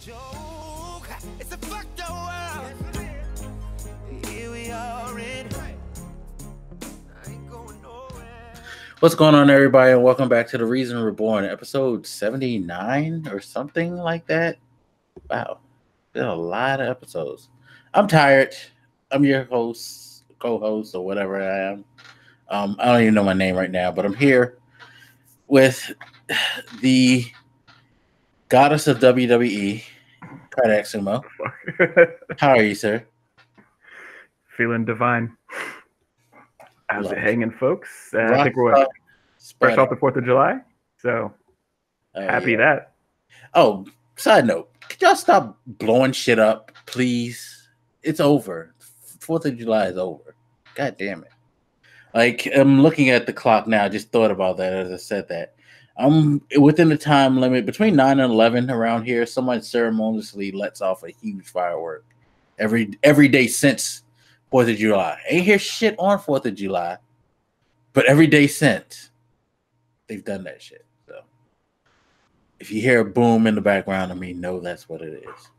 joke. It's a fucked up world. Here we are in. What's going on, everybody, and welcome back to the Reason Reborn, episode 79 or something like that. Wow, been a lot of episodes. I'm tired. I'm your host, co-host, or whatever I am. Um, I don't even know my name right now, but I'm here with the goddess of WWE, Cardiac Sumo. How are you, sir? Feeling divine. How's Love it hanging, folks? Uh, I think we're fresh off the 4th of July. So Oh, happy yeah. that. Oh, side note, could y'all stop blowing shit up, please? It's over. Fourth of July is over. God damn it. Like I'm looking at the clock now. I just thought about that as I said that. I'm within the time limit between nine and eleven around here. Someone ceremoniously lets off a huge firework every every day since Fourth of July. Ain't hear shit on Fourth of July, but every day since they've done that shit. So if you hear a boom in the background, I mean, know that's what it is.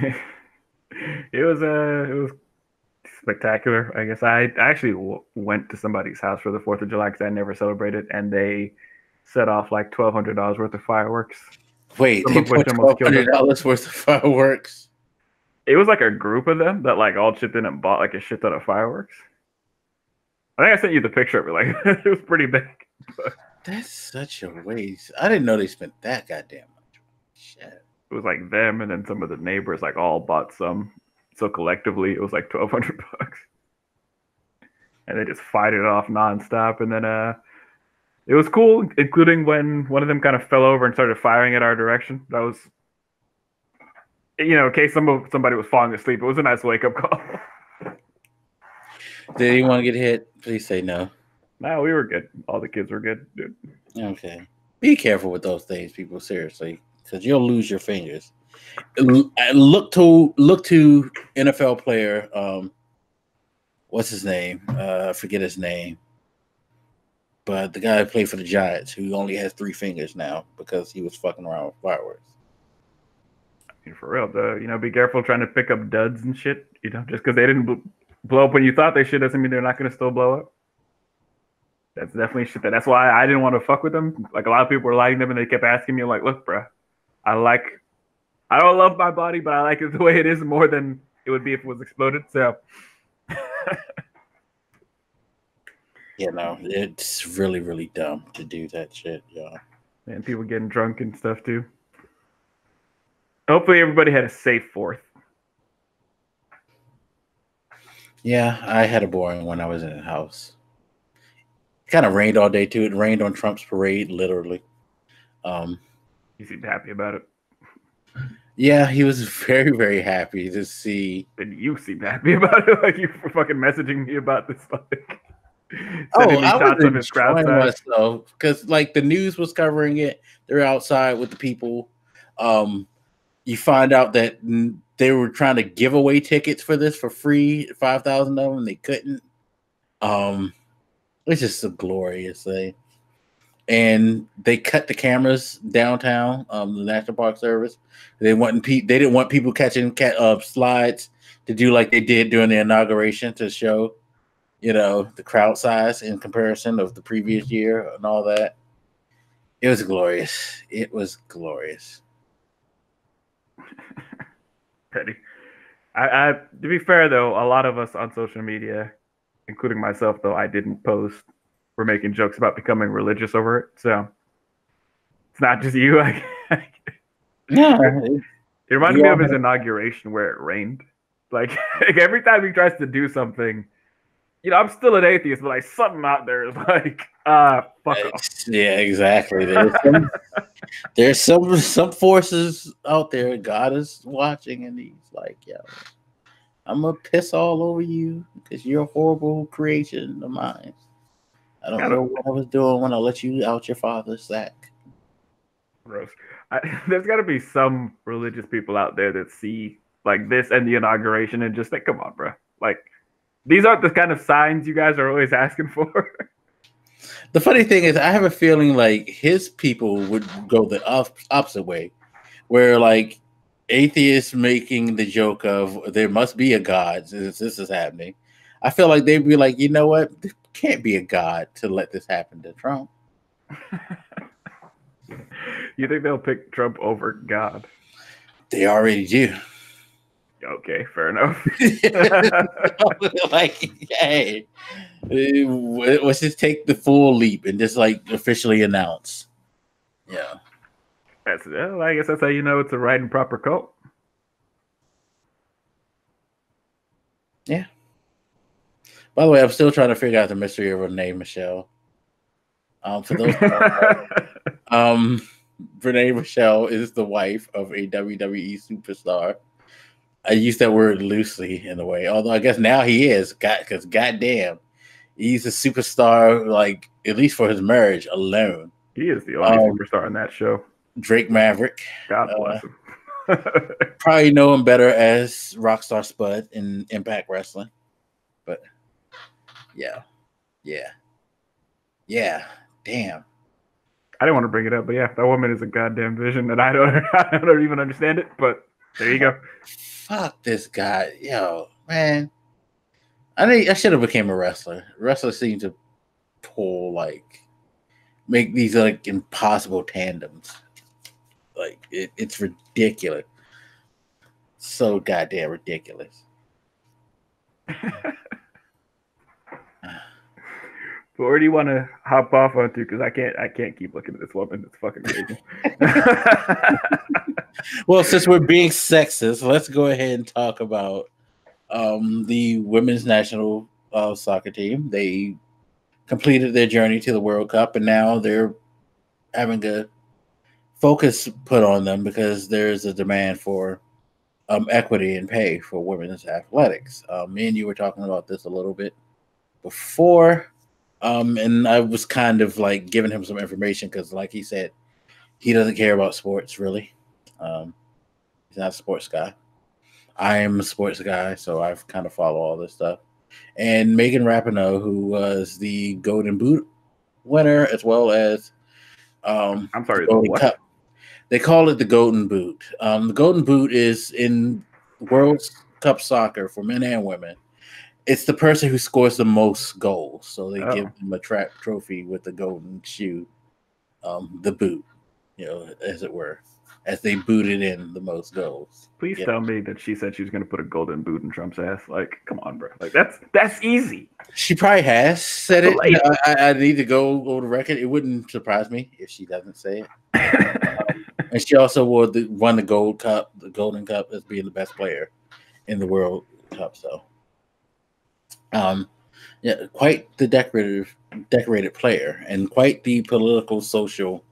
it was uh, it was spectacular. I guess I I actually w- went to somebody's house for the 4th of July because I never celebrated, and they set off like $1,200 worth of fireworks. Wait, Some they put twelve hundred dollars worth of fireworks. It was like a group of them that like all chipped in and bought like a shit ton of fireworks. I think I sent you the picture of it. Like it was pretty big. That's such a waste. I didn't know they spent that goddamn much. Shit. it was like them and then some of the neighbors like all bought some so collectively it was like 1200 bucks and they just fight it off nonstop and then uh it was cool including when one of them kind of fell over and started firing at our direction that was you know in case some somebody was falling asleep it was a nice wake-up call Did anyone get hit? Please say no. no we were good all the kids were good dude Okay. Be careful with those things, people. Seriously, because you'll lose your fingers. Look to look to NFL player. Um, what's his name? Uh, I forget his name. But the guy who played for the Giants, who only has three fingers now because he was fucking around with fireworks. I mean, for real though you know be careful trying to pick up duds and shit you know just because they didn't bl- blow up when you thought they should doesn't mean they're not going to still blow up that's definitely shit that that's why i didn't want to fuck with them like a lot of people were liking them and they kept asking me like look bro, i like i don't love my body but i like it the way it is more than it would be if it was exploded so You know, it's really, really dumb to do that shit, y'all. and people getting drunk and stuff too hopefully everybody had a safe fourth Yeah, I had a boring when I was in the house. It kind of rained all day too. It rained on Trump's parade, literally. Um, you seemed happy about it yeah, he was very, very happy to see. and you seemed happy about it like you were fucking messaging me about this like Oh, I was his crowd enjoying myself because, like, the news was covering it. They're outside with the people. Um, you find out that they were trying to give away tickets for this for free, five thousand of them. They couldn't. Um, it's just a glorious thing. And they cut the cameras downtown, um, the National Park Service. They wanted pe- they didn't want people catching cat uh, slides to do like they did during the inauguration to show, you know, the crowd size in comparison of the previous year and all that. It was glorious. It was glorious. petty. I, I to be fair though, a lot of us on social media, including myself though, I didn't post. We're making jokes about becoming religious over it. So it's not just you. Yeah, it reminded You me of his inauguration where it rained. Like, like every time he tries to do something, you know, I'm still an atheist, but like something out there is like, uh, fuck off. yeah, exactly. There's some, there's some some forces out there. God is watching, and He's like, "Yo, I'm gonna piss all over you because you're a horrible creation of mine. I don't I know what I was doing when I let you out your father's sack." Gross. I, there's got to be some religious people out there that see like this and the inauguration and just think, come on, bro. Like, these aren't the kind of signs you guys are always asking for. The funny thing is, I have a feeling like his people would go the op- opposite way, where like atheists making the joke of there must be a god since this is happening. I feel like they'd be like, you know what, can't be a god to let this happen to Trump. you think they'll pick Trump over God? They already do. Okay, fair enough. like, hey, let's just take the full leap and just like officially announce. Yeah. That's well, I guess that's how you know it's a right and proper cult. Yeah. By the way, I'm still trying to figure out the mystery of her name, Michelle. Um, for those, um, Renee Michelle is the wife of a WWE superstar. I use that word loosely in a way, although I guess now he is, God, because goddamn, he's a superstar. Like at least for his marriage alone, he is the only Um, superstar in that show. Drake Maverick. God uh, bless him. Probably know him better as Rockstar Spud in Impact Wrestling, yeah, yeah, yeah. Damn. I didn't want to bring it up, but yeah, that woman is a goddamn vision, and I don't, I don't even understand it. But there you go. Fuck this guy, yo, man. I think I should have became a wrestler. Wrestlers seem to pull like make these like impossible tandems. Like it, it's ridiculous. So goddamn ridiculous. But where do you want to hop off onto? Because I can't, I can't keep looking at this woman. It's fucking crazy. Well, since we're being sexist, let's go ahead and talk about um, the women's national uh, soccer team. They completed their journey to the World Cup, and now they're having a focus put on them because there's a demand for um, equity and pay for women's athletics. Uh, me and you were talking about this a little bit before, um, and I was kind of like giving him some information because, like he said, he doesn't care about sports really. Um, he's not a sports guy. I am a sports guy, so I've kind of follow all this stuff. And Megan Rapinoe, who was the Golden Boot winner, as well as um, I'm sorry. the? Cup. They call it the Golden Boot. Um, the Golden Boot is in World Cup soccer for men and women. It's the person who scores the most goals, so they Oh. give them a trap trophy with the golden shoe, um, the boot, you know, as it were, as they booted in the most goals. Please Yeah. tell me that she said she was going to put a golden boot in Trump's ass. Like, come on, bro. Like that's that's easy. She probably has said it. Like- I, I- I need to go over the record. It wouldn't surprise me if she doesn't say it. And she also wore the, won the gold cup, the golden cup, as being the best player in the World Cup. So, um, yeah, quite the decorative, decorated player, and quite the political, social,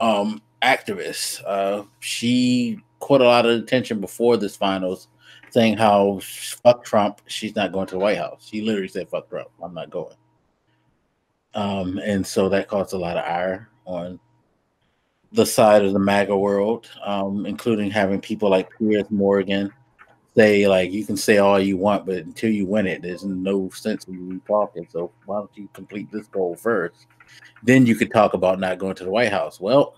um, activist. Uh, she caught a lot of attention before this finals, saying how fuck Trump, she's not going to the White House. She literally said, "Fuck Trump, I'm not going." Um, and so that caused a lot of ire on the side of the MAGA world, um, including having people like Piers Morgan say, like, you can say all you want, but until you win it, there's no sense in you talking. So why don't you complete this goal first? Then you could talk about not going to the White House. Well,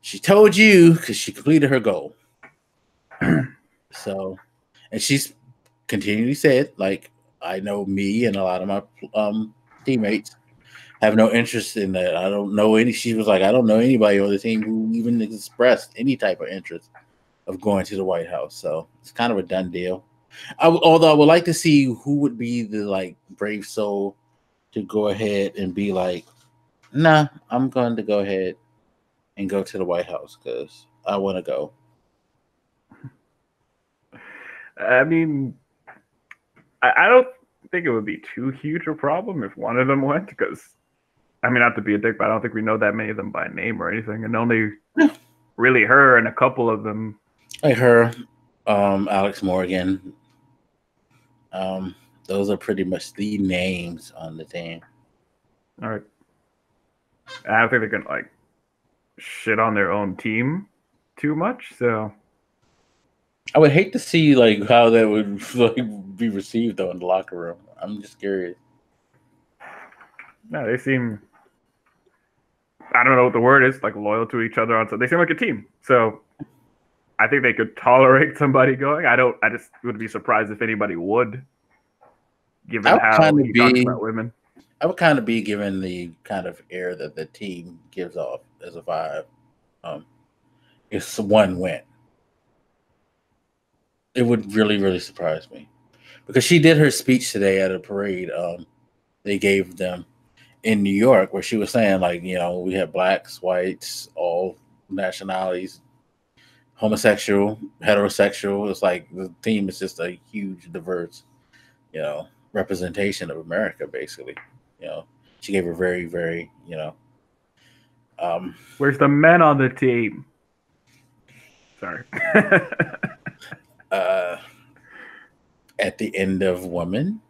she told you because she completed her goal. so, and she's continually said, like, I know me and a lot of my um, teammates have no interest in that. I don't know any. She was like, I don't know anybody on the team who even expressed any type of interest of going to the White House. So it's kind of a done deal. I, w- although I would like to see who would be the like brave soul to go ahead and be like, Nah, I'm going to go ahead and go to the White House because I want to go. I mean, I, I don't think it would be too huge a problem if one of them went because, I mean, not to be a dick, but I don't think we know that many of them by name or anything, and only really her and a couple of them. Like her, um, Alex Morgan. Um, those are pretty much the names on the team. All right, I don't think they're gonna like shit on their own team too much. So I would hate to see like how that would like be received though in the locker room. I'm just curious. No, they seem. I don't know what the word is, like loyal to each other. On so they seem like a team. So I think they could tolerate somebody going. I don't. I just would be surprised if anybody would, given I would how he talks be- about women. I would kind of be given the kind of air that the team gives off as a vibe. Um, if one went, it would really, really surprise me because she did her speech today at a parade. Um, they gave them in New York where she was saying like, you know, we have blacks, whites, all nationalities, homosexual, heterosexual. It's like the team is just a huge, diverse, you know, representation of America, basically. You know, she gave a very, very, you know, um, Where's the men on the team? Sorry. uh, at the end of woman.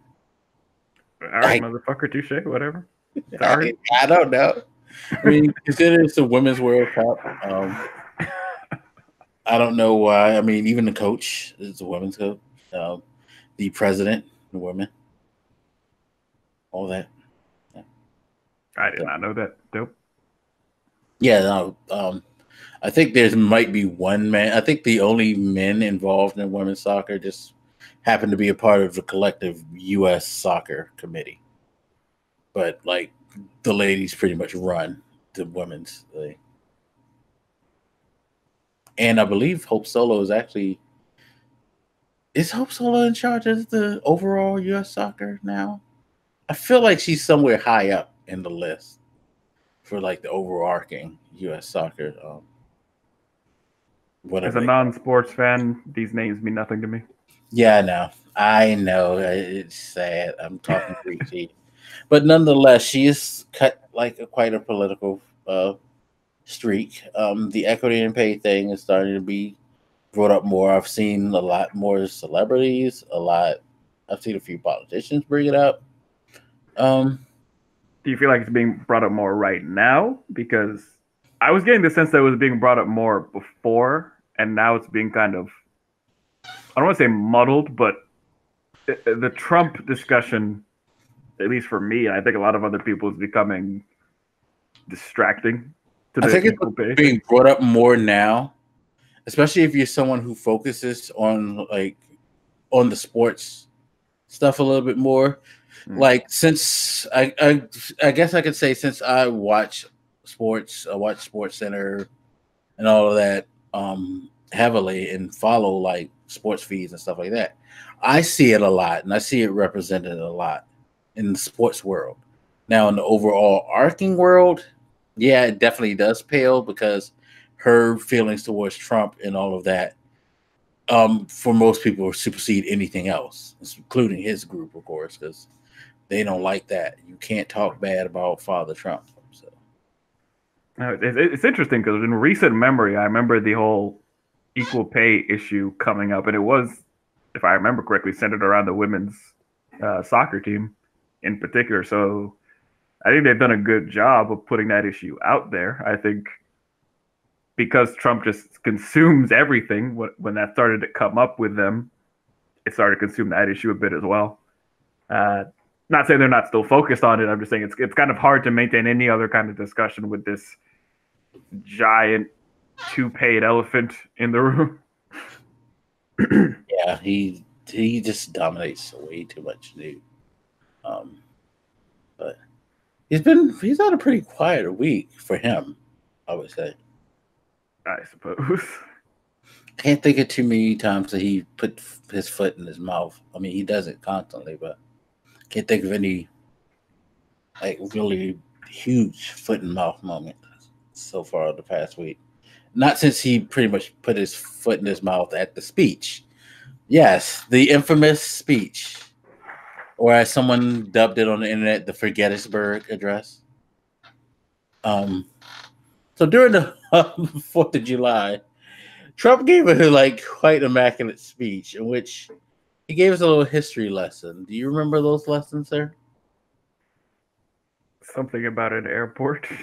All right, I- motherfucker, touche, whatever. I, Sorry. I don't know. I mean, consider it's the women's World Cup. Um, I don't know why. I mean, even the coach is a women's coach. Um, the president, the woman, all that. I did not know that. Dope. Yeah, no. Um, I think there's might be one man. I think the only men involved in women's soccer just happen to be a part of the collective U.S. soccer committee. But like the ladies pretty much run the women's league. And I believe Hope Solo is actually is Hope Solo in charge of the overall U.S. soccer now? I feel like she's somewhere high up in the list for like the overarching U.S. soccer. Um, As whatever. a non-sports fan, these names mean nothing to me. yeah, I know. I know. It's sad. I'm talking preachy, but nonetheless, she is cut like a, quite a political uh, streak. Um, the equity and pay thing is starting to be brought up more. I've seen a lot more celebrities. A lot. I've seen a few politicians bring it up. Um, Do you feel like it's being brought up more right now? Because I was getting the sense that it was being brought up more before, and now it's being kind of, I don't want to say muddled, but the Trump discussion, at least for me, and I think a lot of other people, is becoming distracting I the think it's equal pay. being brought up more now, especially if you're someone who focuses on like on the sports stuff a little bit more. Mm. Like since I, I I guess I could say since I watch sports, I watch Sports Center and all of that um heavily and follow like sports feeds and stuff like that. I see it a lot and I see it represented a lot in the sports world. Now in the overall arcing world, yeah, it definitely does pale because her feelings towards Trump and all of that, um, for most people, supersede anything else, including his group, of course, because they don't like that. You can't talk bad about Father Trump. So it- It's interesting because in recent memory, I remember the whole equal pay issue coming up, and it was, if I remember correctly, centered around the women's uh, soccer team in particular. So I think they've done a good job of putting that issue out there. I think because Trump just consumes everything, when that started to come up with them, it started to consume that issue a bit as well. Uh, not saying they're not still focused on it. I'm just saying it's it's kind of hard to maintain any other kind of discussion with this giant two-paid elephant in the room. yeah, he he just dominates way too much, dude. Um, he's been he's had a pretty quiet week for him, I would say. I suppose. Can't think of too many times that he put his foot in his mouth. I mean, he does it constantly, but can't think of any like really huge foot and mouth moment so far the past week. Not since he pretty much put his foot in his mouth at the speech. Yes, the infamous speech, or as someone dubbed it on the internet, the Forgettysburg Address. Um, so during the Fourth of July, Trump gave a like quite immaculate speech in which he gave us a little history lesson. Do you remember those lessons, sir? Something about an airport.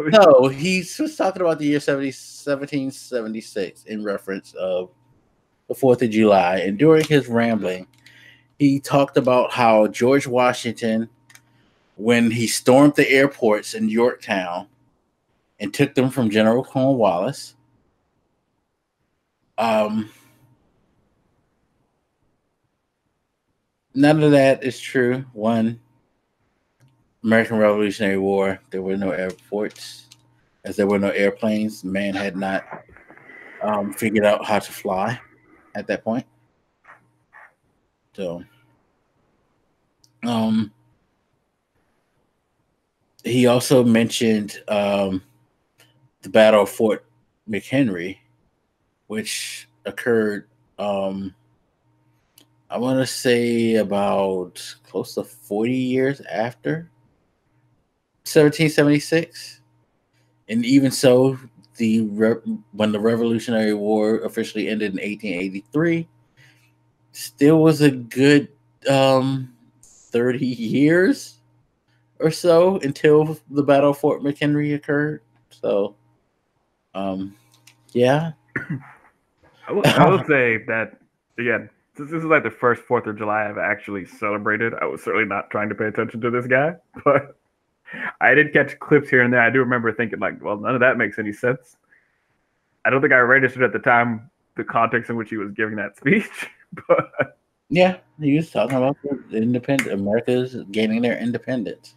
No, he was talking about the year 70, 1776 in reference of the Fourth of July, and during his rambling, he talked about how George Washington when he stormed the airports in Yorktown and took them from General Cornwallis. Um, none of that is true. One, American Revolutionary War, there were no airports, as there were no airplanes. Man had not um, figured out how to fly at that point. So, um, he also mentioned um, the Battle of Fort McHenry, which occurred, um, I want to say, about close to 40 years after 1776. And even so, the when the Revolutionary War officially ended in 1883, still was a good um, 30 years or so until the Battle of Fort McHenry occurred. So, um, yeah. I will, I will say that again. Since this is like the first Fourth of July I've actually celebrated, I was certainly not trying to pay attention to this guy, but I did catch clips here and there. I do remember thinking like, well, none of that makes any sense. I don't think I registered at the time the context in which he was giving that speech, but Yeah, he was talking about the independent America's gaining their independence.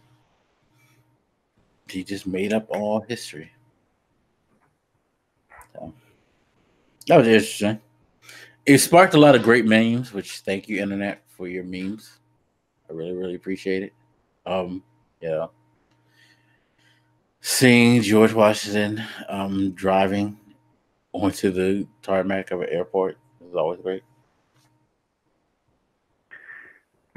He just made up all history. So that was interesting. It sparked a lot of great memes, which thank you, internet, for your memes. I really, really appreciate it. Um, yeah. Seeing George Washington um driving onto the tarmac of an airport is always great. Uh,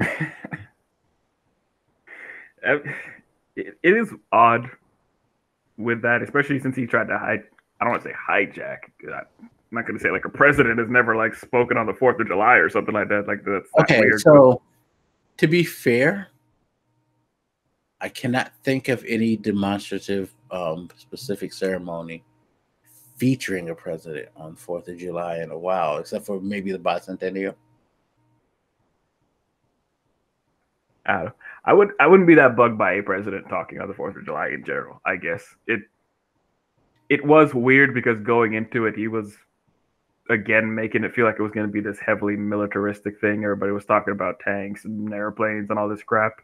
it, is odd with that, especially since he tried to hide. I don't want to say hijack. I'm not going to say like a president has never like spoken on the Fourth of July or something like that. Like that's Okay, weird. so to be fair, I cannot think of any demonstrative um, specific ceremony featuring a president on Fourth of July in a while, except for maybe the bicentennial. Uh, I would I wouldn't be that bugged by a president talking on the Fourth of July in general. I guess it it was weird because going into it, he was again making it feel like it was going to be this heavily militaristic thing. Everybody was talking about tanks and airplanes and all this crap.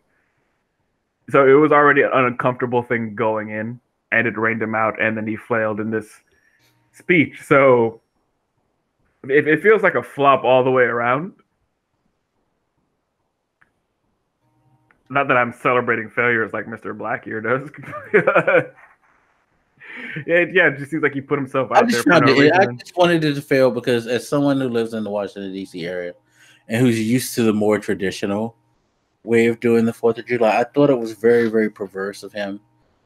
So it was already an uncomfortable thing going in, and it rained him out, and then he flailed in this speech. So it, it feels like a flop all the way around. Not that I'm celebrating failures like Mr. Blackyear does. yeah, yeah, it just seems like he put himself I out there for no it, I just wanted it to fail because, as someone who lives in the Washington D.C. area and who's used to the more traditional way of doing the Fourth of July, I thought it was very, very perverse of him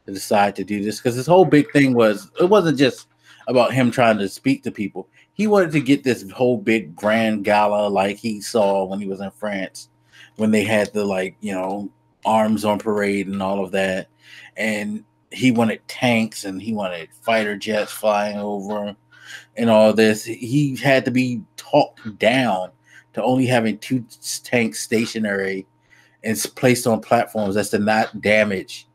to decide to do this because his whole big thing was it wasn't just about him trying to speak to people. He wanted to get this whole big grand gala like he saw when he was in France when they had the like you know arms on parade and all of that, and he wanted tanks and he wanted fighter jets flying over and all this. He had to be talked down to only having two tanks stationary and placed on platforms that's to not damage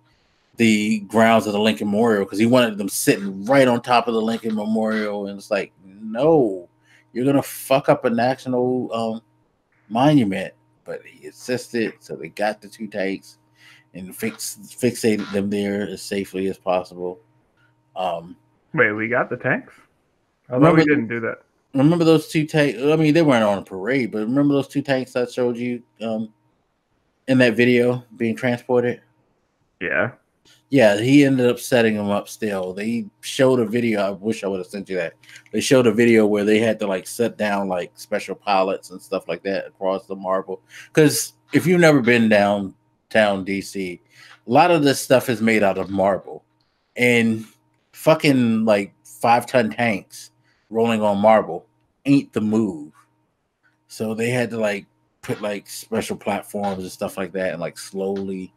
the grounds of the Lincoln Memorial because he wanted them sitting right on top of the Lincoln Memorial. And it's like, no, you're gonna fuck up a national um, monument. But he insisted, so they got the two tanks and fix fixated them there as safely as possible. Um, Wait, we got the tanks? I thought we didn't do that. remember those two tanks? I mean, they weren't on a parade, but remember those two tanks I showed you um, in that video being transported? Yeah. Yeah, he ended up setting them up still. They showed a video. I wish I would have sent you that. They showed a video where they had to like set down like special pilots and stuff like that across the marble. Because if you've never been downtown DC, a lot of this stuff is made out of marble. And fucking like five ton tanks rolling on marble ain't the move. So they had to like put like special platforms and stuff like that and like slowly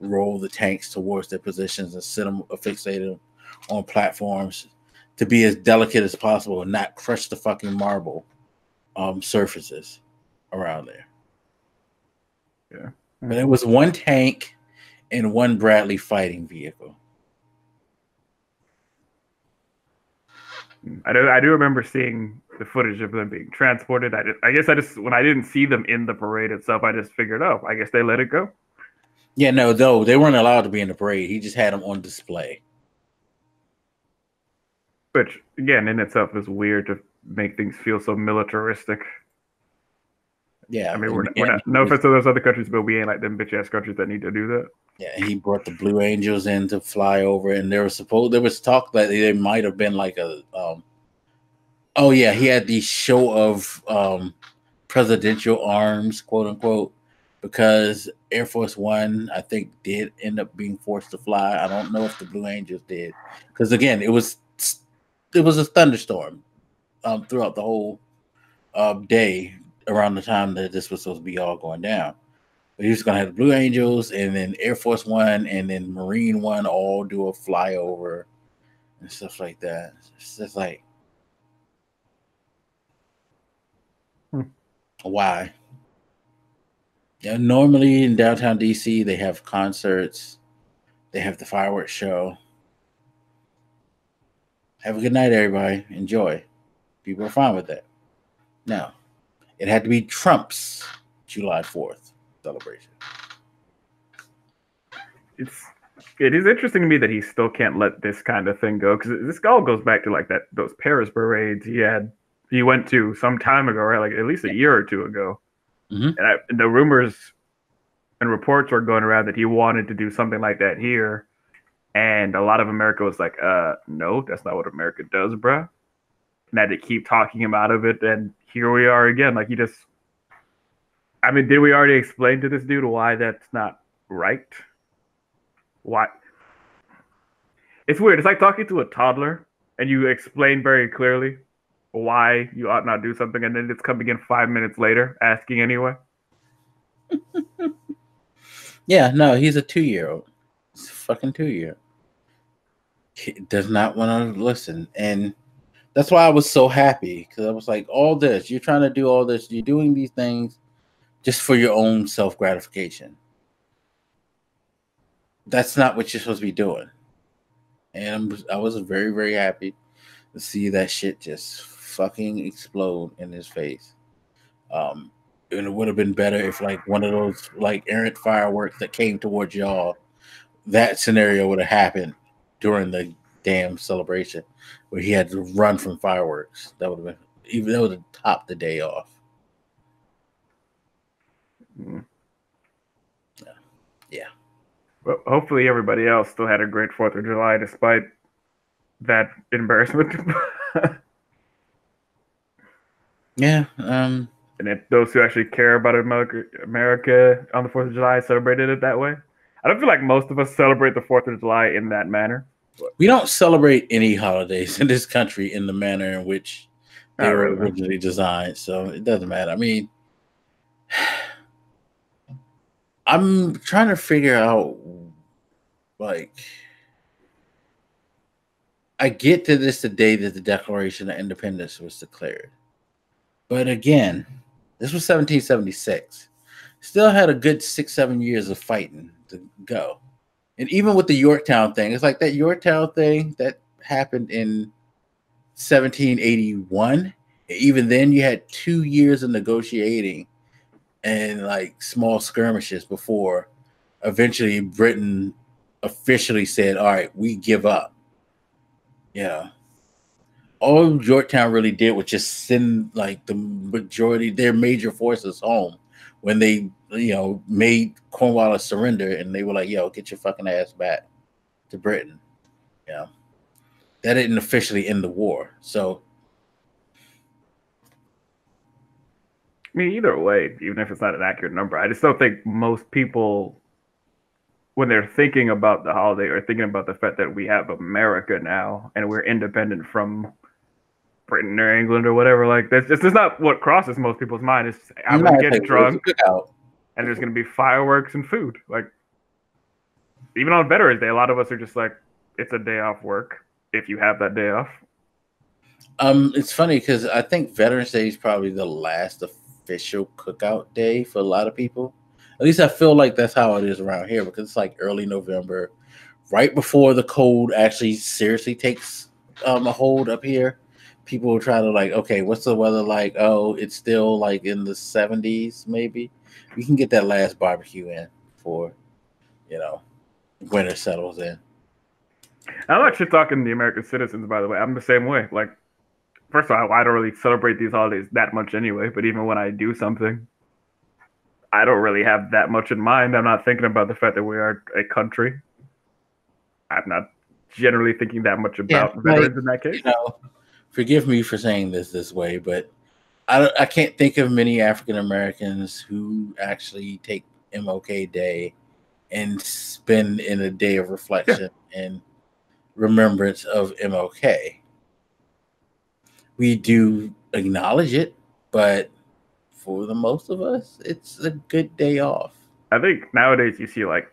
roll the tanks towards their positions and sit them fixate them on platforms to be as delicate as possible and not crush the fucking marble um surfaces around there. Yeah. But it was one tank and one Bradley fighting vehicle. I do. I do remember seeing the footage of them being transported. I, just, I guess I just when I didn't see them in the parade itself, I just figured, oh, I guess they let it go. Yeah, no, though they weren't allowed to be in the parade. He just had them on display. Which again, in itself, is weird to make things feel so militaristic. Yeah, I mean, we're, and- we're not. No offense to those other countries, but we ain't like them bitch ass countries that need to do that. Yeah, he brought the Blue Angels in to fly over, and there was supposed there was talk that there might have been like a um oh yeah, he had the show of um presidential arms, quote unquote, because Air Force One, I think, did end up being forced to fly. I don't know if the Blue Angels did. Because again, it was it was a thunderstorm um throughout the whole uh, day around the time that this was supposed to be all going down. But he was gonna have the Blue Angels and then Air Force One and then Marine One all do a flyover and stuff like that. It's just like Hmm. why? Yeah, normally in downtown DC they have concerts, they have the fireworks show. Have a good night, everybody. Enjoy. People are fine with that. Now, it had to be Trump's July 4th celebration. It's it is interesting to me that he still can't let this kind of thing go because this all goes back to like that those Paris parades he had he went to some time ago, right? Like at least a year or two ago. Mhm. And I, the rumors and reports were going around that he wanted to do something like that here, and a lot of America was like, "Uh, no, that's not what America does, bruh." And I had to keep talking him out of it, and here we are again. Like he just, I mean, did we already explain to this dude why that's not right? Why? It's weird. It's like talking to a toddler, and you explain very clearly why you ought not do something, and then it's coming in five minutes later asking anyway. Yeah, no, he's a two year old. He's a fucking two year. He does not want to listen. And that's why I was so happy because I was like, all this, you're trying to do all this, you're doing these things just for your own self gratification. That's not what you're supposed to be doing. And I was very, very happy to see that shit just fucking explode in his face. Um, and it would have been better if like one of those like errant fireworks that came towards y'all that scenario would have happened during the damn celebration where he had to run from fireworks that would have been even that would have topped the day off Mm. Yeah. Yeah. Well, hopefully everybody else still had a great Fourth of July despite that embarrassment. yeah um and if those who actually care about America, America on the Fourth of July celebrated it that way. I don't feel like most of us celebrate the Fourth of July in that manner. we don't celebrate any holidays in this country in the manner in which they Not were really. originally designed so it doesn't matter i mean i'm trying to figure out like i get that this the day that the declaration of independence was declared but again this was 1776 still had a good six seven years of fighting to go. And even with the yorktown thing it's like that yorktown thing that happened in 1781 even then you had two years of negotiating and like small skirmishes before eventually britain officially said all right we give up. Yeah all Georgetown really did was just send like the majority their major forces home when they you know made cornwallis surrender and they were like yo get your fucking ass back to britain. Yeah that didn't officially end the war so I mean, either way, even if it's not an accurate number, I just don't think most people, when they're thinking about the holiday or thinking about the fact that we have America now and we're independent from Britain or England or whatever, like that's just that's not what crosses most people's mind. It's I'm gonna get drunk and there's gonna be fireworks and food. Like even on Veterans Day, a lot of us are just like, it's a day off work if you have that day off. Um, it's funny because I think Veterans Day is probably the last official cookout day for a lot of people. At least I feel like that's how it is around here because it's like early November, right before the cold actually seriously takes um, a hold up here. People will try to like, okay, what's the weather like? Oh, it's still like in the 70s, maybe. We can get that last barbecue in for, you know, winter settles in. I'm actually talking to the American citizens, by the way. I'm the same way. Like, first of all, I don't really celebrate these holidays that much anyway. But even when I do something, I don't really have that much in mind. I'm not thinking about the fact that we are a country. I'm not generally thinking that much about Yeah, veterans like, in that case. you know, forgive me for saying this this way, but I don't- I can't think of many African Americans who actually take MLK Day and spend in a day of reflection and remembrance of MLK. We do acknowledge it, but for the most of us, it's a good day off. I think nowadays you see like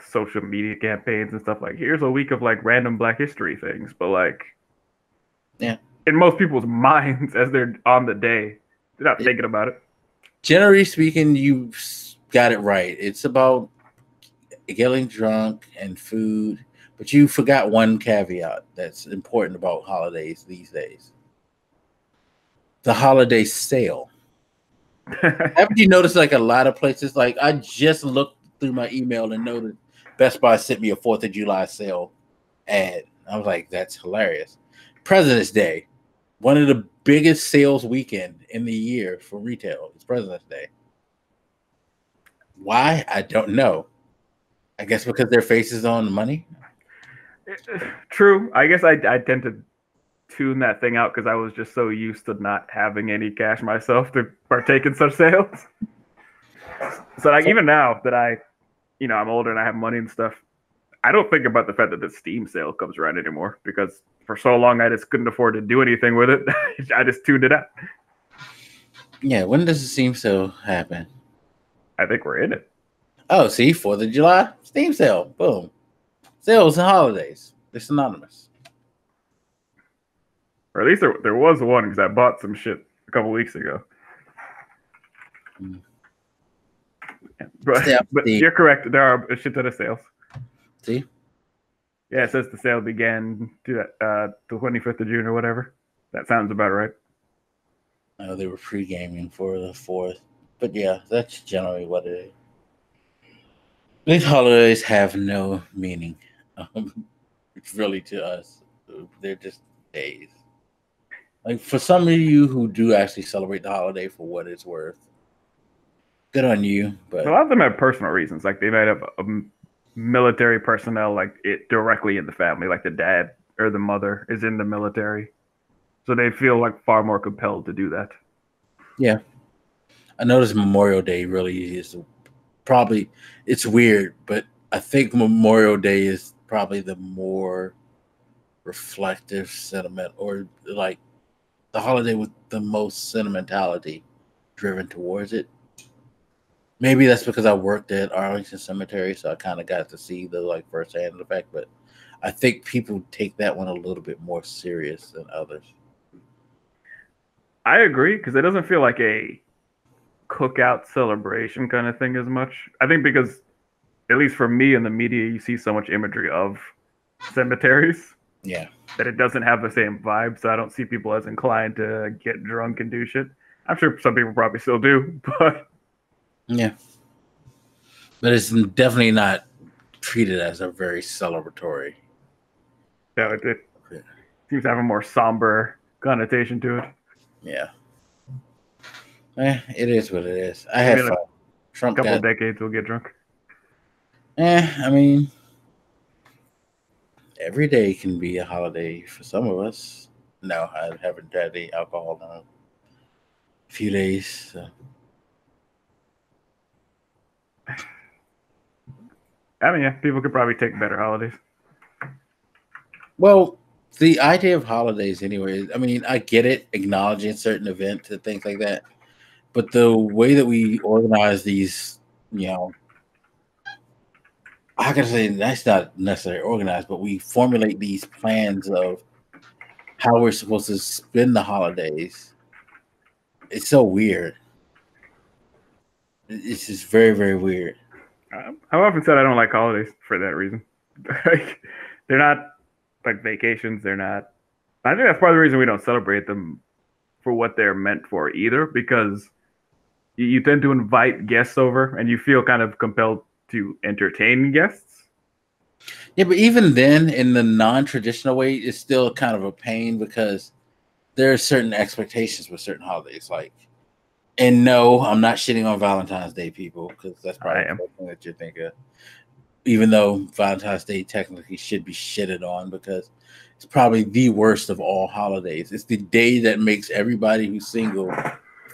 social media campaigns and stuff like here's a week of like random black history things, but like Yeah. In most people's minds as they're on the day, they're not thinking about it. generally speaking, you got it right. It's about getting drunk and food, but you forgot one caveat that's important about holidays these days. The holiday sale. Haven't you noticed like a lot of places? Like I just looked through my email and noted Best Buy sent me a Fourth of July sale ad. I was like, that's hilarious. President's Day, one of the biggest sales weekend in the year for retail. It's President's Day. Why? I don't know. I guess because their face is on money. True. I guess I, I tend to tune that thing out because I was just so used to not having any cash myself to partake in such sales. So like even now that I, you know, I'm older and I have money and stuff, I don't think about the fact that the Steam sale comes around anymore because for so long I just couldn't afford to do anything with it. I just tuned it out. Yeah, when does the Steam sale happen? I think we're in it. Oh, see, Fourth of July, Steam sale. Boom. Sales and holidays. They're synonymous. Or at least there, there was one because I bought some shit a couple weeks ago. Mm. But, Yeah, but you're correct. There are a shit ton of sales. See? Yeah, it says the sale began to uh, the 25th of June or whatever. That sounds about right. I know they were pre gaming for the fourth. But yeah, that's generally what it is. These holidays have no meaning. Um, really to us. They're just days. Like for some of you who do actually celebrate the holiday for what it's worth. Good on you, but A lot of them have personal reasons. Like they might have um, military personnel, like it directly in the family, like the dad or the mother is in the military. So they feel like far more compelled to do that. Yeah. I noticed Memorial Day really is probably it's weird, but I think Memorial Day is probably the more reflective sentiment or like the holiday with the most sentimentality driven towards it. Maybe that's because I worked at Arlington Cemetery, so I kind of got to see the like firsthand effect, but I think people take that one a little bit more serious than others. I agree because it doesn't feel like a cookout celebration kind of thing as much. I think because, at least for me in the media, you see so much imagery of cemeteries Yeah. that it doesn't have the same vibe. So I don't see people as inclined to get drunk and do shit. I'm sure some people probably still do, but Yeah. But it's definitely not treated as a very celebratory. Yeah, it, it Yeah. seems to have a more somber connotation to it. Yeah. Eh, it is what it is. I had Maybe in a couple decades, we'll get drunk. eh, I mean, every day can be a holiday for some of us. No, I haven't had any alcohol in a few days. So. I mean, yeah, people could probably take better holidays. Well, the idea of holidays, anyway. I mean, I get it, acknowledging certain events and things like that, but the way that we organize these, you know, I can say that's not necessarily organized, but we formulate these plans of how we're supposed to spend the holidays. It's so weird. It's just very, very weird. Um, I've often said I don't like holidays for that reason. like, they're not like vacations. They're not. I think that's part of the reason we don't celebrate them for what they're meant for either, because you, you tend to invite guests over and you feel kind of compelled to entertain guests. Yeah, but even then, in the non-traditional way, it's still kind of a pain because there are certain expectations with certain holidays. Like, and no, I'm not shitting on Valentine's Day, people, because that's probably I am. the thing that you think of. Even though Valentine's Day technically should be shitted on because it's probably the worst of all holidays. It's the day that makes everybody who's single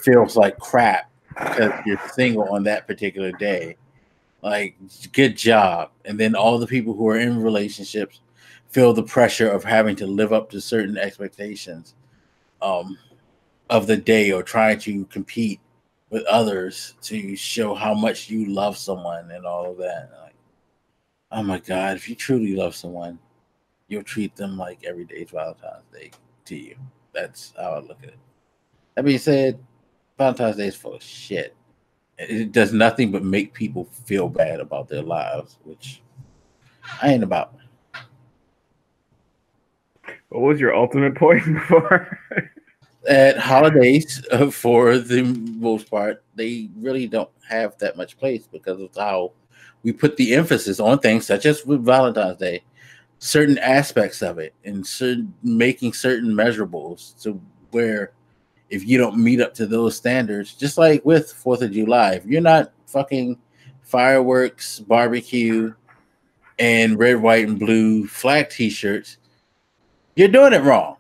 feels like crap because you're single on that particular day. Like, good job. And then all the people who are in relationships feel the pressure of having to live up to certain expectations um, of the day or trying to compete with others to show how much you love someone and all of that. Like, oh my God, if you truly love someone, you'll treat them like every day is Valentine's Day to you. That's how I look at it. That being said, Valentine's Day is full of shit. It does nothing but make people feel bad about their lives, which I ain't about. What was your ultimate point before? At holidays, uh, for the most part, they really don't have that much place because of how we put the emphasis on things such as with Valentine's Day, certain aspects of it, and certain, making certain measurables to where if you don't meet up to those standards, just like with Fourth of July, if you're not fucking fireworks, barbecue, and red, white, and blue flag T-shirts, you're doing it wrong.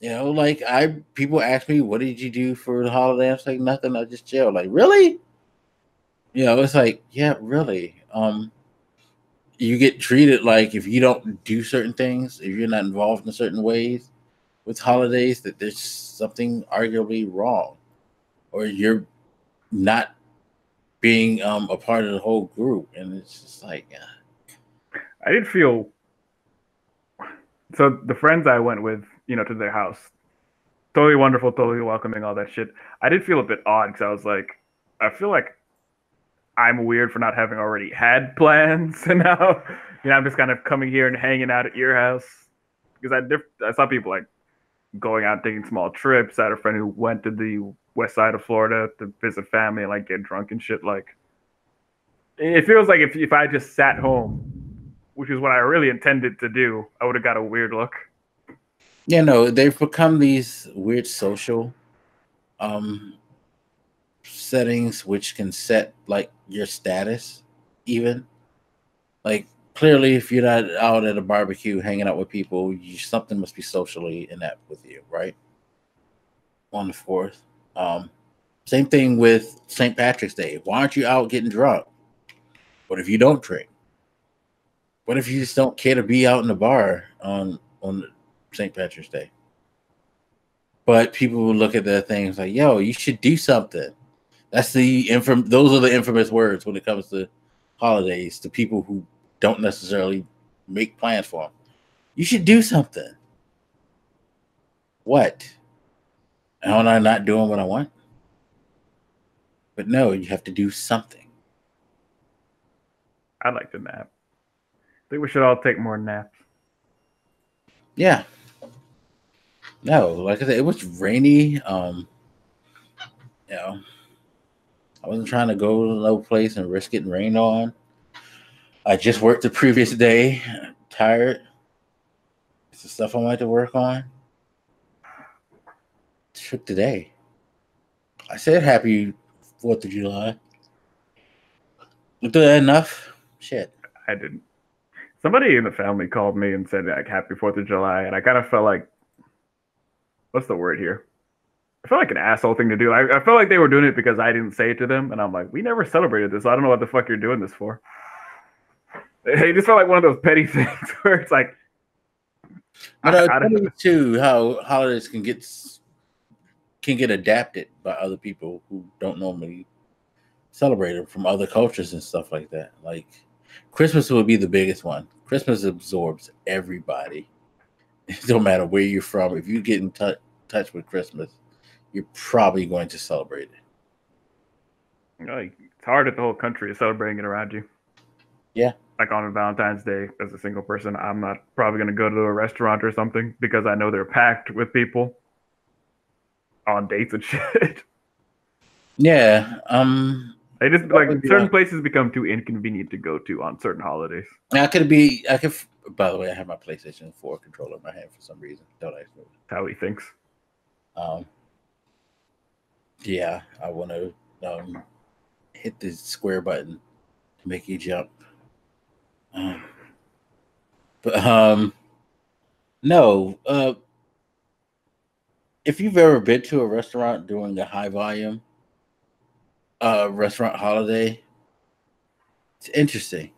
You know, like I people ask me, what did you do for the holiday? I was like, nothing. I just chill. Like, really? You know, it's like, yeah, really. Um, you get treated like if you don't do certain things, if you're not involved in certain ways with holidays, that there's something arguably wrong, or you're not being um a part of the whole group. And it's just like, uh, I did feel so the friends I went with, you know, to their house, totally wonderful, totally welcoming, all that shit. I did feel a bit odd because I was like, I feel like I'm weird for not having already had plans, and now, you know, I'm just kind of coming here and hanging out at your house because I diff- I saw people like going out taking small trips. I had a friend who went to the west side of Florida to visit family and like get drunk and shit. Like, it feels like if if I just sat home which is what I really intended to do, I would have got a weird look. You know, they've become these weird social um settings which can set like your status even. Like clearly if you're not out at a barbecue hanging out with people you, something must be socially inept with you right? On the fourth um same thing with st patrick's day. Why aren't you out getting drunk? What if you don't drink? What if you just don't care to be out in the bar on on st patrick's day but people will look at that things like, "Yo, you should do something." That's the infam. Those are the infamous words when it comes to holidays to people who don't necessarily make plans for them. You should do something. What? Am I not doing what I want? But no, you have to do something. I'd like to nap. I think we should all take more naps. Yeah. No, like I said, it was rainy. Um, you know, I wasn't trying to go to no place and risk getting rained on. I just worked the previous day, tired. It's the stuff I wanted to work on. Took today. I said happy Fourth of July. Was that enough? Shit. I didn't. Somebody in the family called me and said like Happy Fourth of July, and I kind of felt like, what's the word here? I felt like an asshole thing to do. I, I felt like they were doing it because I didn't say it to them, and I'm like, we never celebrated this. So I don't know what the fuck you're doing this for. It just felt like one of those petty things where it's like, But I- uh, I don't- funny too how holidays can get can get adapted by other people who don't normally celebrate it from other cultures and stuff like that. Like Christmas would be the biggest one. Christmas absorbs everybody. It don't matter where you're from. If you get in tou- touch with Christmas, you're probably going to celebrate it. It's hard if the whole country is celebrating it around you. Yeah. Like on Valentine's Day, as a single person, I'm not probably gonna go to a restaurant or something because I know they're packed with people on dates and shit. Yeah. Um. They just like certain places become too inconvenient to go to on certain holidays. I could be. I could. By the way, I have my PlayStation 4 controller in my hand for some reason. Don't ask me. How he thinks. Um. Yeah, I want to um hit the square button to make you jump. Um, but um, no. Uh, if you've ever been to a restaurant during a high volume uh restaurant holiday, it's interesting.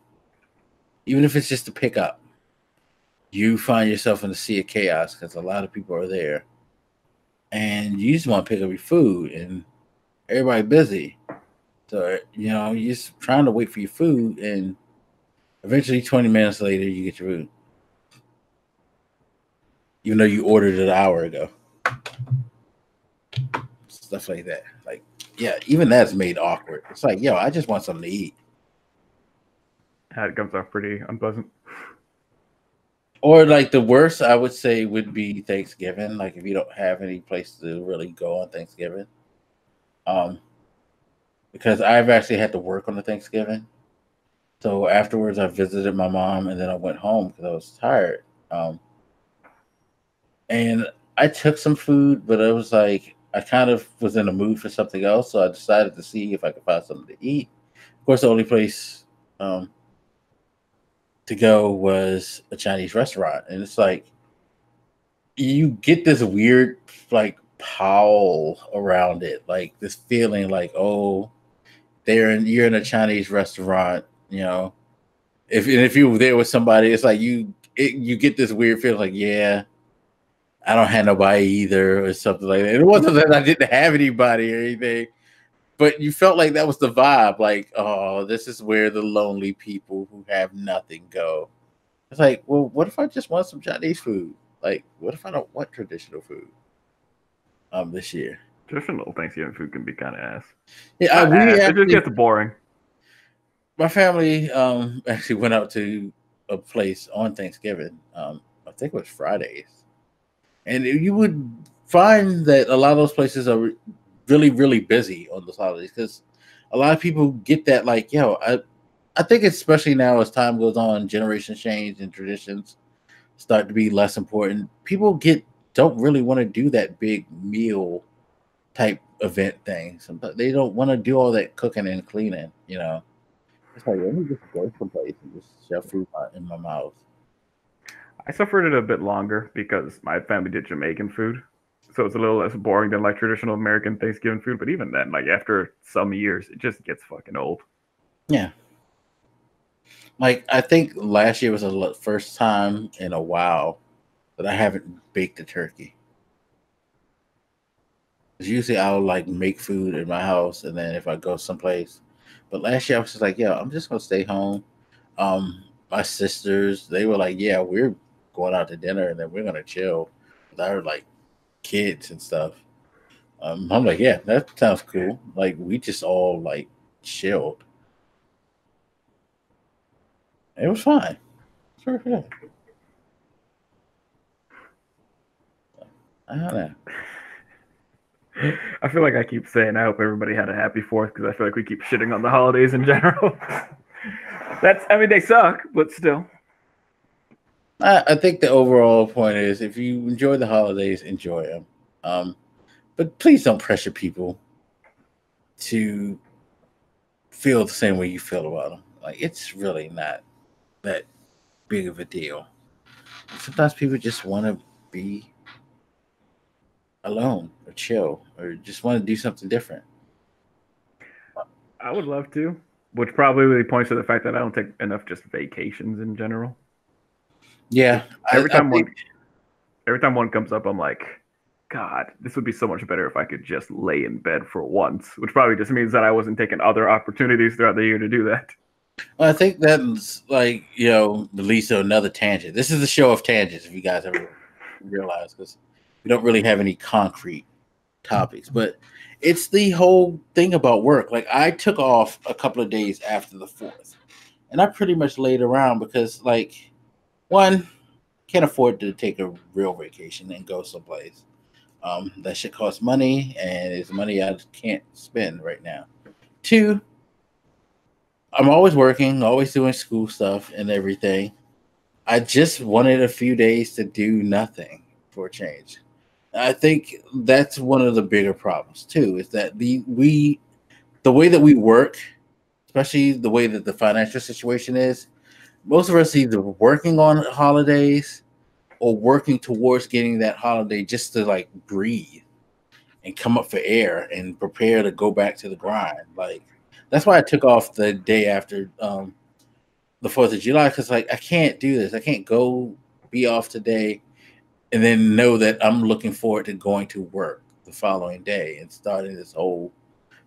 Even if it's just a pick up, you find yourself in a sea of chaos because a lot of people are there, and you just want to pick up your food, and everybody busy. So you know you're just trying to wait for your food, and eventually, twenty minutes later, you get your food, even though you ordered it an hour ago. Stuff like that, like yeah, even that's made awkward. It's like, yo, I just want something to eat. That comes off pretty unpleasant. Or like the worst, I would say, would be Thanksgiving. Like if you don't have any place to really go on Thanksgiving, um, because I've actually had to work on the Thanksgiving. So afterwards, I visited my mom, and then I went home because I was tired. Um, and I took some food, but it was like I kind of was in a mood for something else, so I decided to see if I could find something to eat. Of course, the only place um, to go was a Chinese restaurant, and it's like you get this weird like pall around it, like this feeling like oh, they're in you're in a Chinese restaurant, you know. If and if you were there with somebody, it's like you it, you get this weird feeling like yeah, I don't have nobody either or something like that. It wasn't that I didn't have anybody or anything, but you felt like that was the vibe. Like, oh, this is where the lonely people who have nothing go. It's like, well, what if I just want some Chinese food? Like, what if I don't want traditional food? Um, this year. Traditional Thanksgiving food can be kind of ass. Yeah, we ass, it just actually, gets boring. my family um actually went out to a place on Thanksgiving. Um, I think it was Fridays, and you would find that a lot of those places are really, really busy on those holidays because a lot of people get that like, yo, I, I think especially now as time goes on, generations change and traditions start to be less important. People get don't really want to do that big meal type event thing. Sometimes they don't want to do all that cooking and cleaning, you know. It's like let me just go someplace and just shove food in my mouth. I suffered it a bit longer because my family did Jamaican food. So it's a little less boring than like traditional American Thanksgiving food. But even then, like after some years, it just gets fucking old. Yeah. Like I think last year was the first time in a while that I haven't baked a turkey. 'Cause usually I'll like make food in my house, and then if I go someplace, but last year I was just like, "Yeah, I'm just gonna stay home." Um, my sisters, they were like, "Yeah, we're going out to dinner, and then we're gonna chill our like kids and stuff." Um, I'm like, "Yeah, that sounds cool." Like we just all like chilled. It was fine. Very good. I don't know. I feel like I keep saying I hope everybody had a happy fourth because I feel like we keep shitting on the holidays in general. That's I mean they suck, but still. I, I think the overall point is if you enjoy the holidays, enjoy them. Um, but please don't pressure people to feel the same way you feel about them. Like it's really not that big of a deal. Sometimes people just want to be alone or chill or just want to do something different. I would love to, which probably really points to the fact that I don't take enough just vacations in general. Yeah, Every I time think- one every time one comes up, I'm like, God, this would be so much better if I could just lay in bed for once, which probably just means that I wasn't taking other opportunities throughout the year to do that. Well, I think that's like you know leads to another tangent. This is the show of tangents. If you guys ever realize, because we don't really have any concrete topics, but it's the whole thing about work. Like I took off a couple of days after the fourth, and I pretty much laid around because, like, one can't afford to take a real vacation and go someplace. Um, that should cost money, and it's money I can't spend right now. Two, I'm always working, always doing school stuff and everything. I just wanted a few days to do nothing for a change. I think that's one of the bigger problems too, is that the we the way that we work, especially the way that the financial situation is, most of us either working on holidays or working towards getting that holiday just to like breathe and come up for air and prepare to go back to the grind. Like that's why I took off the day after um, the Fourth of July because like I can't do this. I can't go be off today and then know that I'm looking forward to going to work the following day and starting this whole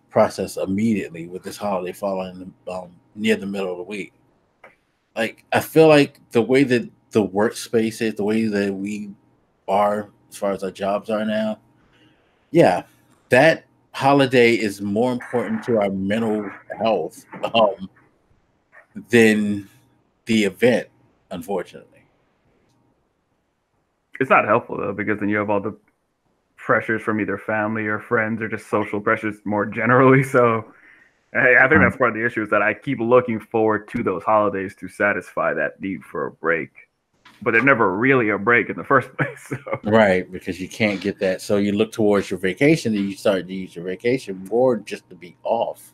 process immediately with this holiday falling um, near the middle of the week. Like I feel like the way that the workspace is, the way that we are as far as our jobs are now, yeah, that holiday is more important to our mental health um, than the event, unfortunately. It's not helpful though, because then you have all the pressures from either family or friends or just social pressures more generally. So I, I think that's part of the issue is that I keep looking forward to those holidays to satisfy that need for a break. But they're never really a break in the first place. So. Right, because you can't get that. So you look towards your vacation and you start to use your vacation more just to be off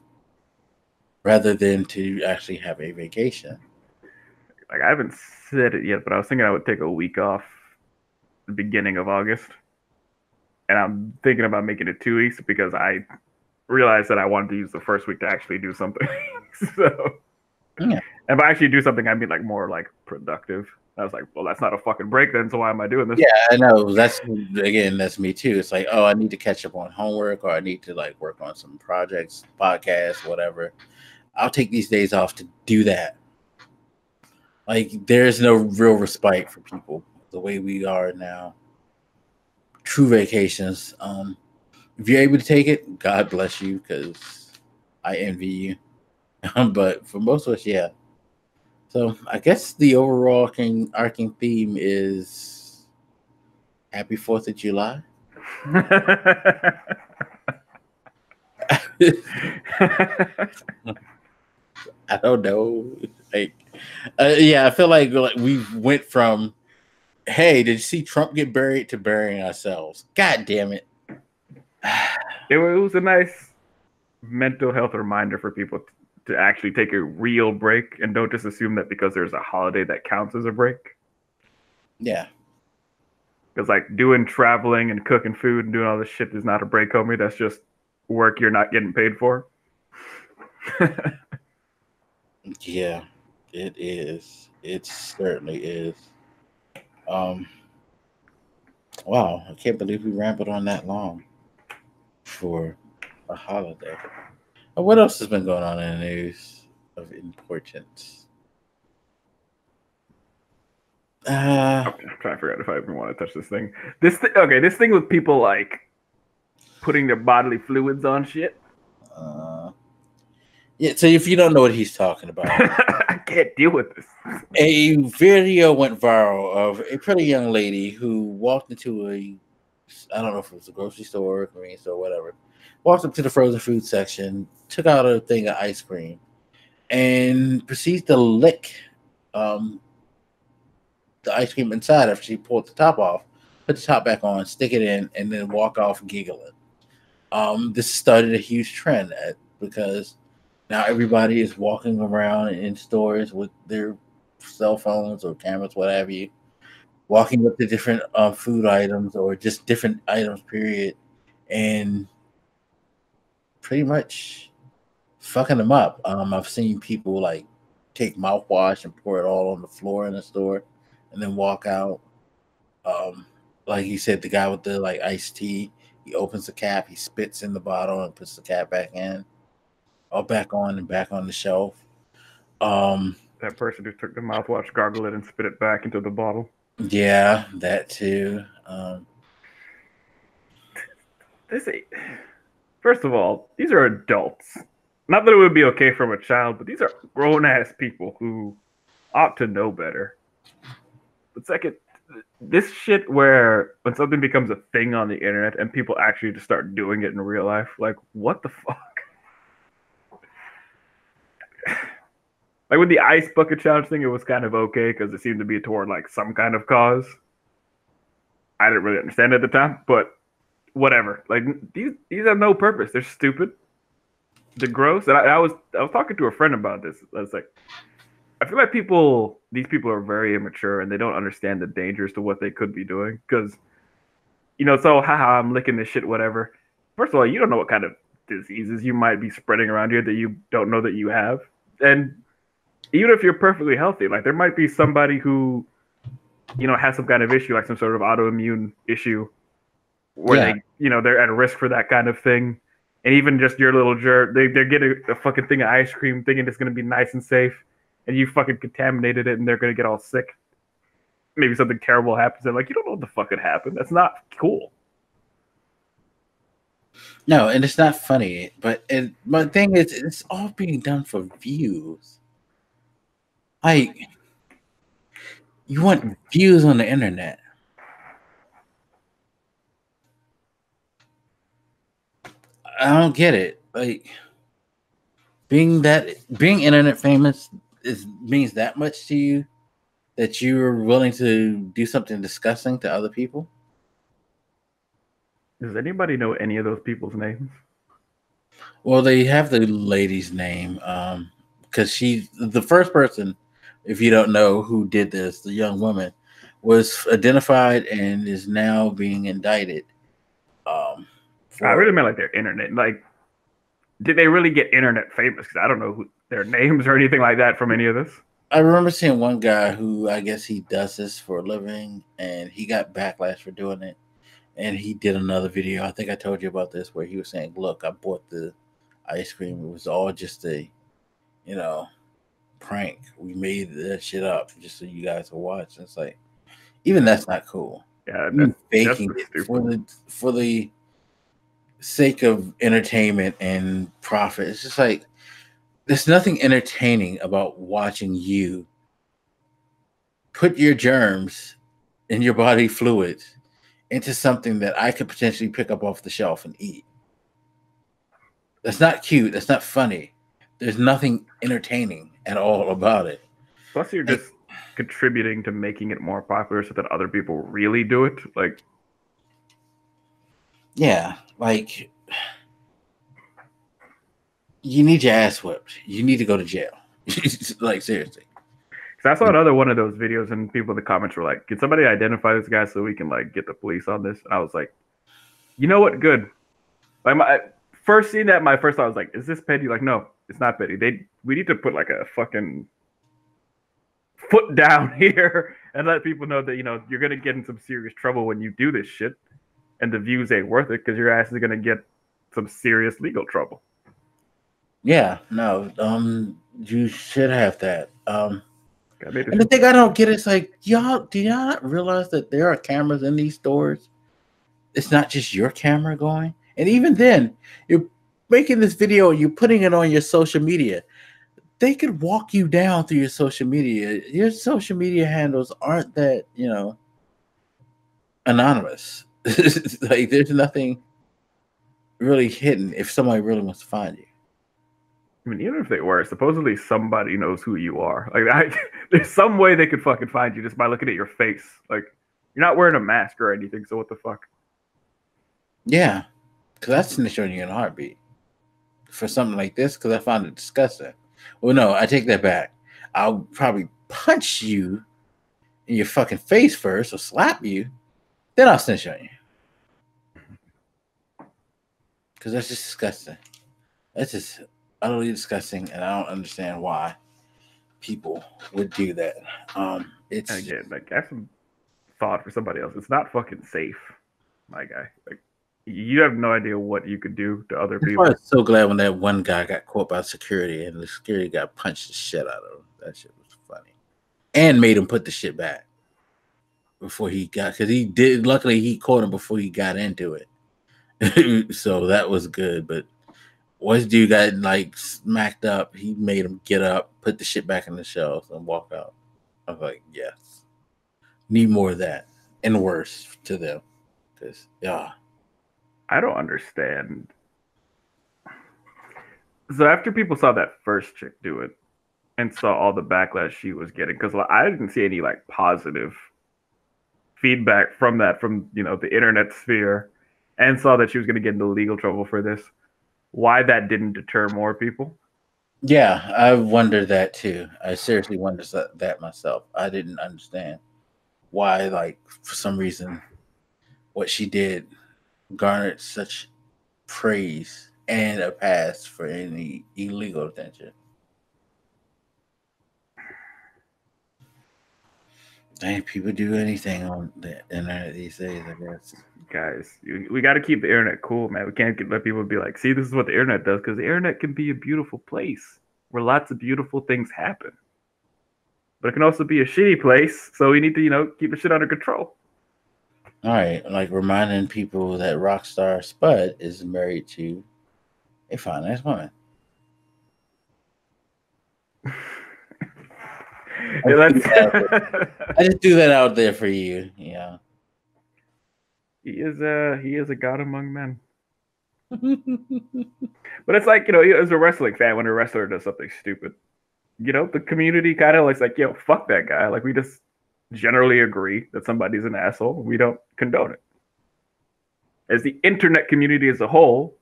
rather than to actually have a vacation. Like I haven't said it yet, but I was thinking I would take a week off the beginning of August. And I'm thinking about making it two weeks because I realized that I wanted to use the first week to actually do something. so Yeah. and by actually do something, I mean like more like productive. I was like, well, that's not a fucking break then, so why am I doing this? Yeah, I know. That's again, that's me too. It's like, oh, I need to catch up on homework or I need to like work on some projects, podcasts, whatever. I'll take these days off to do that. Like there's no real respite for people the way we are now. True vacations. Um, if you're able to take it, God bless you, because I envy you. but for most of us, yeah. So I guess the overall arcing, arcing theme is Happy Fourth of July. I don't know. Like, uh, yeah, I feel like like we went from, hey, did you see Trump get buried to burying ourselves? God damn it! It was a nice mental health reminder for people to actually take a real break and don't just assume that because there's a holiday that counts as a break. Yeah, Because like doing traveling and cooking food and doing all this shit is not a break, homie. That's just work you're not getting paid for. yeah, it is. It certainly is. Um, wow, I can't believe we rambled on that long for a holiday. Uh, What else has been going on in the news of importance? Uh, I'm trying to figure out if I even want to touch this thing. This thing, okay, this thing with people like putting their bodily fluids on shit. uh, yeah, so if you don't know what he's talking about, I can't deal with this. a video went viral of a pretty young lady who walked into a I don't know if it was a grocery store convenience store, whatever. Walked up to the frozen food section, took out a thing of ice cream, and proceeds to lick um, the ice cream inside after she pulled the top off, put the top back on, stick it in, and then walk off giggling. Um, this started a huge trend at, because now everybody is walking around in stores with their cell phones or cameras, what have you, walking up to different uh, food items or just different items, period, and pretty much fucking them up. Um, I've seen people like take mouthwash and pour it all on the floor in the store and then walk out. Um, like you said, the guy with the like iced tea, he opens the cap, he spits in the bottle and puts the cap back in, or back on and back on the shelf. Um, That person who took the mouthwash, gargle it, and spit it back into the bottle. Yeah, that too. Um, this first of all, these are adults. Not that it would be okay from a child, but these are grown ass people who ought to know better. But second, this shit where when something becomes a thing on the internet and people actually just start doing it in real life, like what the fuck? Like with the ice bucket challenge thing, it was kind of okay because it seemed to be toward like some kind of cause. I didn't really understand at the time, but whatever. Like these these have no purpose. They're stupid. They're gross. And I, I was I was talking to a friend about this. I was like, I feel like people these people are very immature and they don't understand the dangers to what they could be doing. Because you know, so haha, I'm licking this shit, whatever. First of all, you don't know what kind of diseases you might be spreading around here that you don't know that you have. And even if you're perfectly healthy, like there might be somebody who, you know, has some kind of issue, like some sort of autoimmune issue, where Yeah. they, you know, they're at risk for that kind of thing. And even just your little jerk, they they get a, a fucking thing of ice cream, thinking it's gonna be nice and safe, and you fucking contaminated it, and they're gonna get all sick. Maybe something terrible happens, and like you don't know what the fuck could happen. That's not cool. No, and it's not funny. But it, my thing is, it's all being done for views. Like, you want views on the internet. I don't get it. Like, being that being internet famous is means that much to you that you're willing to do something disgusting to other people. Does anybody know any of those people's names? Well, they have the lady's name um because she the first person, if you don't know who did this, the young woman was identified and is now being indicted. Um, I really meant like their internet. Like, did they really get internet famous? Because I don't know who their names or anything like that from any of this. I remember seeing one guy who I guess he does this for a living, and he got backlash for doing it. And he did another video. I think I told you about this, where he was saying, "Look, I bought the ice cream. It was all just a, you know, prank. We made that shit up just so you guys will watch." And it's like, even that's not cool. Yeah, You that's, faking it for the for the sake of entertainment and profit. It's just like there's nothing entertaining about watching you put your germs in your body fluids into something that I could potentially pick up off the shelf and eat. That's not cute. That's not funny. There's nothing entertaining at all about it. plus you're just contributing to making it more popular so that other people really do it. Like, Yeah, like you need your ass whipped. You need to go to jail. like seriously. because I saw another one of those videos and people in the comments were like, "Can somebody identify this guy so we can like get the police on this?" And I was like, "You know what? Good." Like my first seeing that, my first thought was like, "Is this petty?" Like, no, it's not petty. They we need to put like a fucking foot down here and let people know that you know you're gonna get in some serious trouble when you do this shit, and the views ain't worth it because your ass is gonna get some serious legal trouble. Yeah, no, um, you should have that. Um, and the thing I don't get is like, y'all, do y'all not realize that there are cameras in these stores? It's not just your camera going, and even then, you're making this video, you're putting it on your social media. They could walk you down through your social media. Your social media handles aren't that, you know, anonymous. like, there's nothing really hidden if somebody really wants to find you. I mean, even if they were, supposedly somebody knows who you are. Like, I, there's some way they could fucking find you just by looking at your face. Like, you're not wearing a mask or anything, so what the fuck? Yeah, because I'd snitch on you in a heartbeat for something like this because I found it disgusting. Well, no, I take that back. I'll probably punch you in your fucking face first or slap you, then I'll snitch on you. Because that's just disgusting. That's just utterly disgusting, and I don't understand why people would do that. Um, it's again, like, have some thought for somebody else. It's not fucking safe, my guy. Like, you have no idea what you could do to other people. I was so glad when that one guy got caught by security and the security guy punched the shit out of him. That shit was funny. And made him put the shit back before he got because he did luckily he caught him before he got into it. so that was good. But once dude got like smacked up, he made him get up, put the shit back in the shelves, and walk out. I was like, yes, need more of that, and worse to them, because yeah, I don't understand. So after people saw that first chick do it and saw all the backlash she was getting, because I didn't see any like positive feedback from that from you know the internet sphere, and saw that she was going to get into legal trouble for this. Why that didn't deter more people? Yeah, I wonder that too. I seriously wonder that myself. I didn't understand why, like, for some reason, what she did garnered such praise and a pass for any illegal attention. Dang, people do anything on the internet these days, I guess. Guys, we got to keep the internet cool, man. We can't let people be like, see, this is what the internet does, because the internet can be a beautiful place where lots of beautiful things happen. But it can also be a shitty place, so we need to, you know, keep the shit under control. All right, like reminding people that Rockstar Spud is married to a fine ass woman. I, just I just do that out there for you. Yeah. He is a he is a god among men. but it's like you know, as a wrestling fan, when a wrestler does something stupid, you know, the community kind of like, like, yo, fuck that guy. Like we just generally agree that somebody's an asshole. We don't condone it. As the internet community as a whole,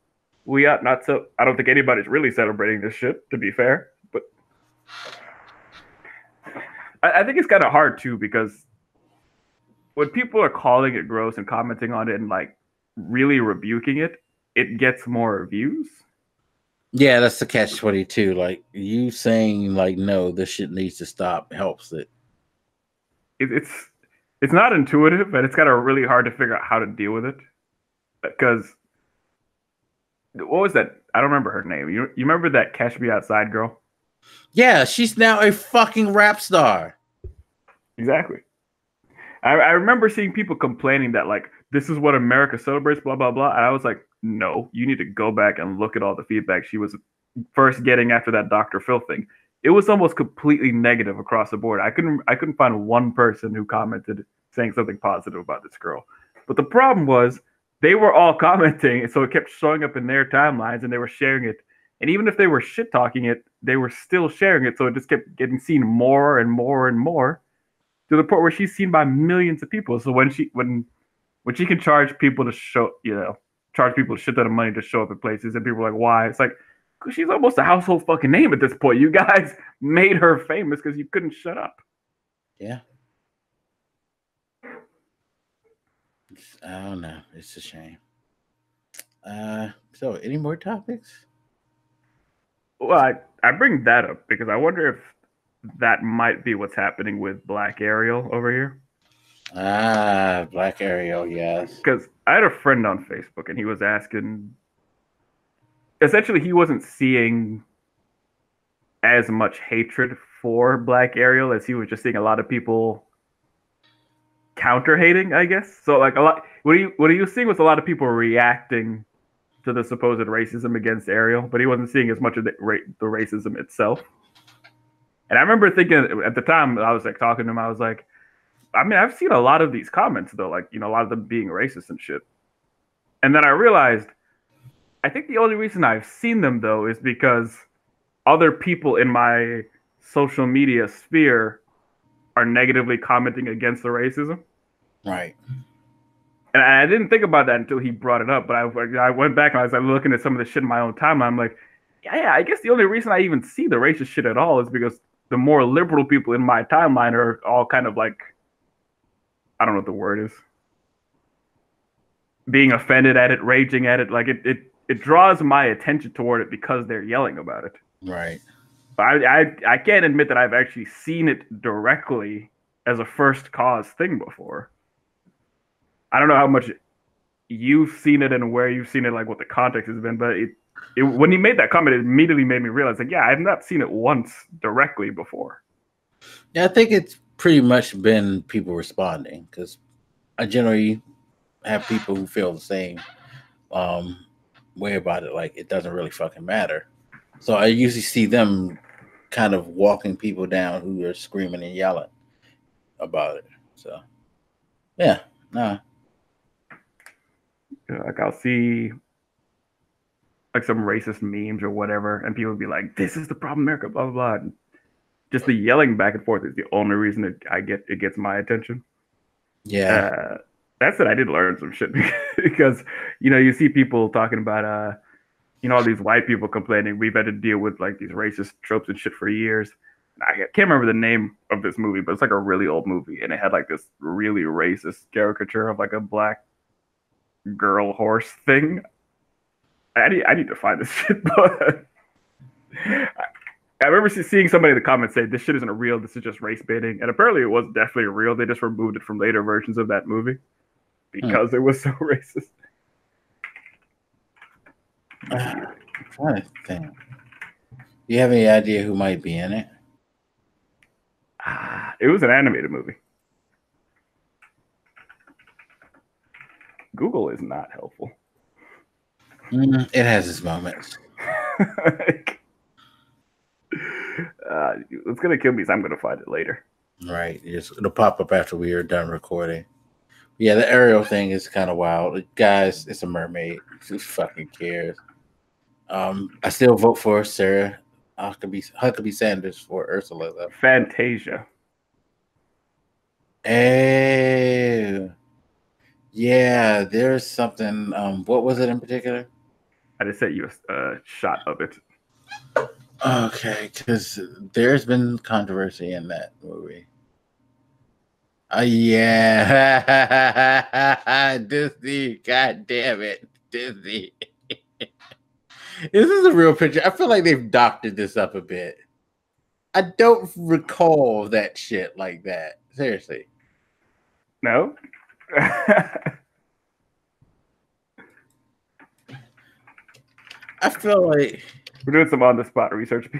we ought not so. I don't think anybody's really celebrating this shit. To be fair, but I, I think it's kind of hard too because when people are calling it gross and commenting on it and like really rebuking it, it gets more views. Yeah, that's the catch twenty two. Like you saying, like, no, this shit needs to stop helps it. It. It's it's not intuitive, and it's kind of really hard to figure out how to deal with it because what was that? I don't remember her name. You you remember that Cash Me Outside girl? Yeah, she's now a fucking rap star. Exactly. I, I remember seeing people complaining that like this is what America celebrates, blah blah blah. And I was like, no, you need to go back and look at all the feedback she was first getting after that Dr. Phil thing. It was almost completely negative across the board. I couldn't I couldn't find one person who commented saying something positive about this girl. But the problem was they were all commenting, and so it kept showing up in their timelines and they were sharing it. And even if they were shit talking it, they were still sharing it. So it just kept getting seen more and more and more to the point where she's seen by millions of people. So when she when when she can charge people to show, you know, charge people a shit ton of money to show up at places, and people are like, why? It's like she's almost a household fucking name at this point. You guys made her famous because you couldn't shut up. Yeah. I don't know. It's a shame. Uh, so any more topics? Well, I, I bring that up because I wonder if that might be what's happening with Black Ariel over here. Ah, Black Ariel, yes. Because I had a friend on Facebook and he was asking. Essentially, he wasn't seeing as much hatred for Black Ariel as he was just seeing a lot of people counter hating, I guess. So like a lot what are you what he was seeing was a lot of people reacting to the supposed racism against Ariel, but he wasn't seeing as much of the, the racism itself. And I remember thinking at the time I was like talking to him, I was like, I mean, I've seen a lot of these comments though, like you know, a lot of them being racist and shit. And then I realized, I think the only reason I've seen them though is because other people in my social media sphere are negatively commenting against the racism. Right. And I didn't think about that until he brought it up. But I, I went back and I was like looking at some of the shit in my own timeline. I'm like, yeah, yeah, I guess the only reason I even see the racist shit at all is because the more liberal people in my timeline are all kind of like, I don't know what the word is, being offended at it, raging at it. Like it, it, it draws my attention toward it because they're yelling about it. Right. But I, I, I can't admit that I've actually seen it directly as a first cause thing before. I don't know how much you've seen it and where you've seen it, like what the context has been, but it, it when he made that comment, it immediately made me realize, like, yeah, I've not seen it once directly before. Yeah, I think it's pretty much been people responding because I generally have people who feel the same um, way about it. Like it doesn't really fucking matter. So I usually see them kind of walking people down who are screaming and yelling about it. So yeah, nah. Yeah, Like I'll see like some racist memes or whatever, and people be like, "This is the problem, America," blah blah blah. And just the yelling back and forth is the only reason that I get it gets my attention. Yeah. Uh, that's it. I did learn some shit because you know you see people talking about uh you know all these white people complaining we've had to deal with like these racist tropes and shit for years. I can't remember the name of this movie, but it's like a really old movie, and it had like this really racist caricature of like a black girl horse thing. I need, I need to find this shit, but I, I remember seeing somebody in the comments say this shit isn't real. This is just race baiting, and apparently it was definitely real. They just removed it from later versions of that movie because it was so racist. Trying to think. You have any idea who might be in it? Ah, it was an animated movie. Google is not helpful. Mm, it has its moments. Uh, it's gonna kill me, so I'm gonna find it later. Right. It's, it'll pop up after we are done recording. Yeah, the Ariel thing is kind of wild. Guys, it's a mermaid. Who fucking cares? Um, I still vote for Sarah Huckabee, Huckabee Sanders for Ursula, though. Fantasia. Hey. Yeah, there's something. Um, what was it in particular? I just sent you a uh, shot of it. Okay, because there's been controversy in that movie. Uh, yeah, Disney. God damn it, Disney. this is a real picture. I feel like they've doctored this up a bit. I don't recall that shit like that. Seriously. No. I feel like We're doing some on the spot research.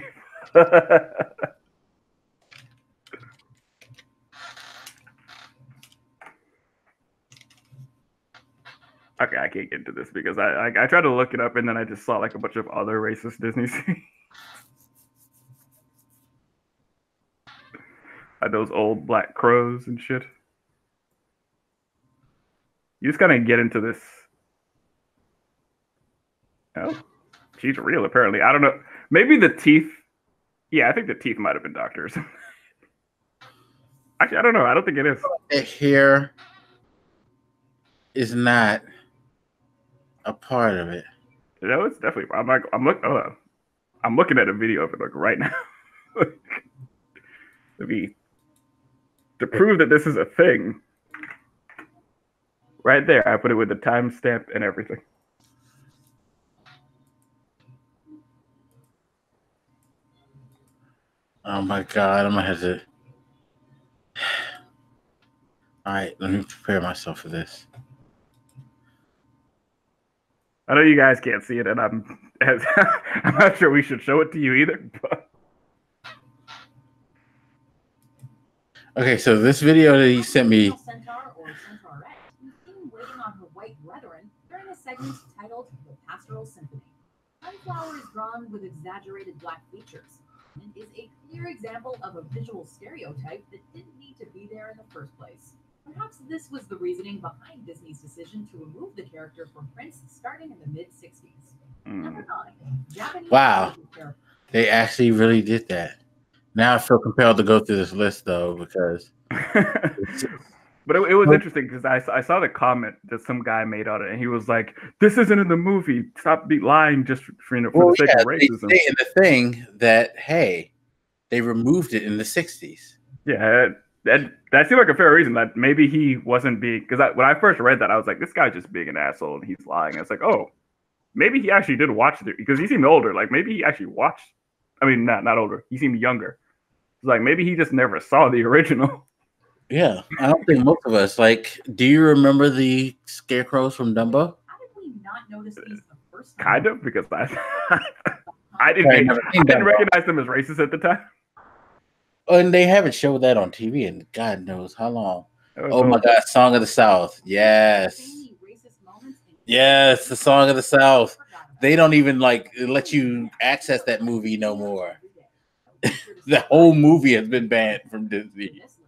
Okay, I can't get into this because I, I I tried to look it up and then I just saw like a bunch of other racist Disney scenes. Those old black crows and shit. You just kind of get into this. Oh, she's real apparently. I don't know. Maybe the teeth. Yeah, I think the teeth might have been doctors. Actually, I don't know. I don't think it is. hair is not a part of it. No, it's definitely. I'm like, I'm look. Oh, I'm looking at a video of it like right now. to be to prove that this is a thing. Right there, I put it with the timestamp and everything. Oh my god, I'm gonna have to. All right, let me prepare myself for this. I know you guys can't see it, and I'm I'm not sure we should show it to you either. But Okay, so this video that he sent me, Centaur or Centaurette is seen waiting on her white brethren during a segment titled The Pastoral Symphony. Sunflower is drawn with exaggerated black features and is a clear example of a visual stereotype that didn't need to be there in the first place. Perhaps this was the reasoning behind Disney's decision to remove the character from Prince starting in the mid 60s. Number mm, nine, Japanese Wow. they actually really did that. Now I feel compelled to go through this list though because but it, it was interesting because I, saw- I saw the comment that some guy made on it, and he was like, "This isn't in the movie. Stop be lying just for, you know, for well, the sake yeah, of racism." say in the thing that hey, they removed it in the '60s. Yeah, that that seemed like a fair reason that maybe he wasn't being because I, when I first read that I was like, this guy's just being an asshole and he's lying. It's like, oh, maybe he actually did watch it because he seemed older. Like maybe he actually watched. I mean, not not older. He seemed younger. It's like maybe he just never saw the original. Yeah, I don't think most of us like. Do you remember the scarecrows from Dumbo? How did we not notice these the first time? Kind of because I I didn't I've never I didn't recognize them as racist at the time. Oh, and they haven't showed that on TV in God knows how long. Oh my. God, Song of the South. Yes. Zany racist elements in Yes, the Song of the South. They don't even like let you access that movie no more. The whole movie has been banned from Disney. this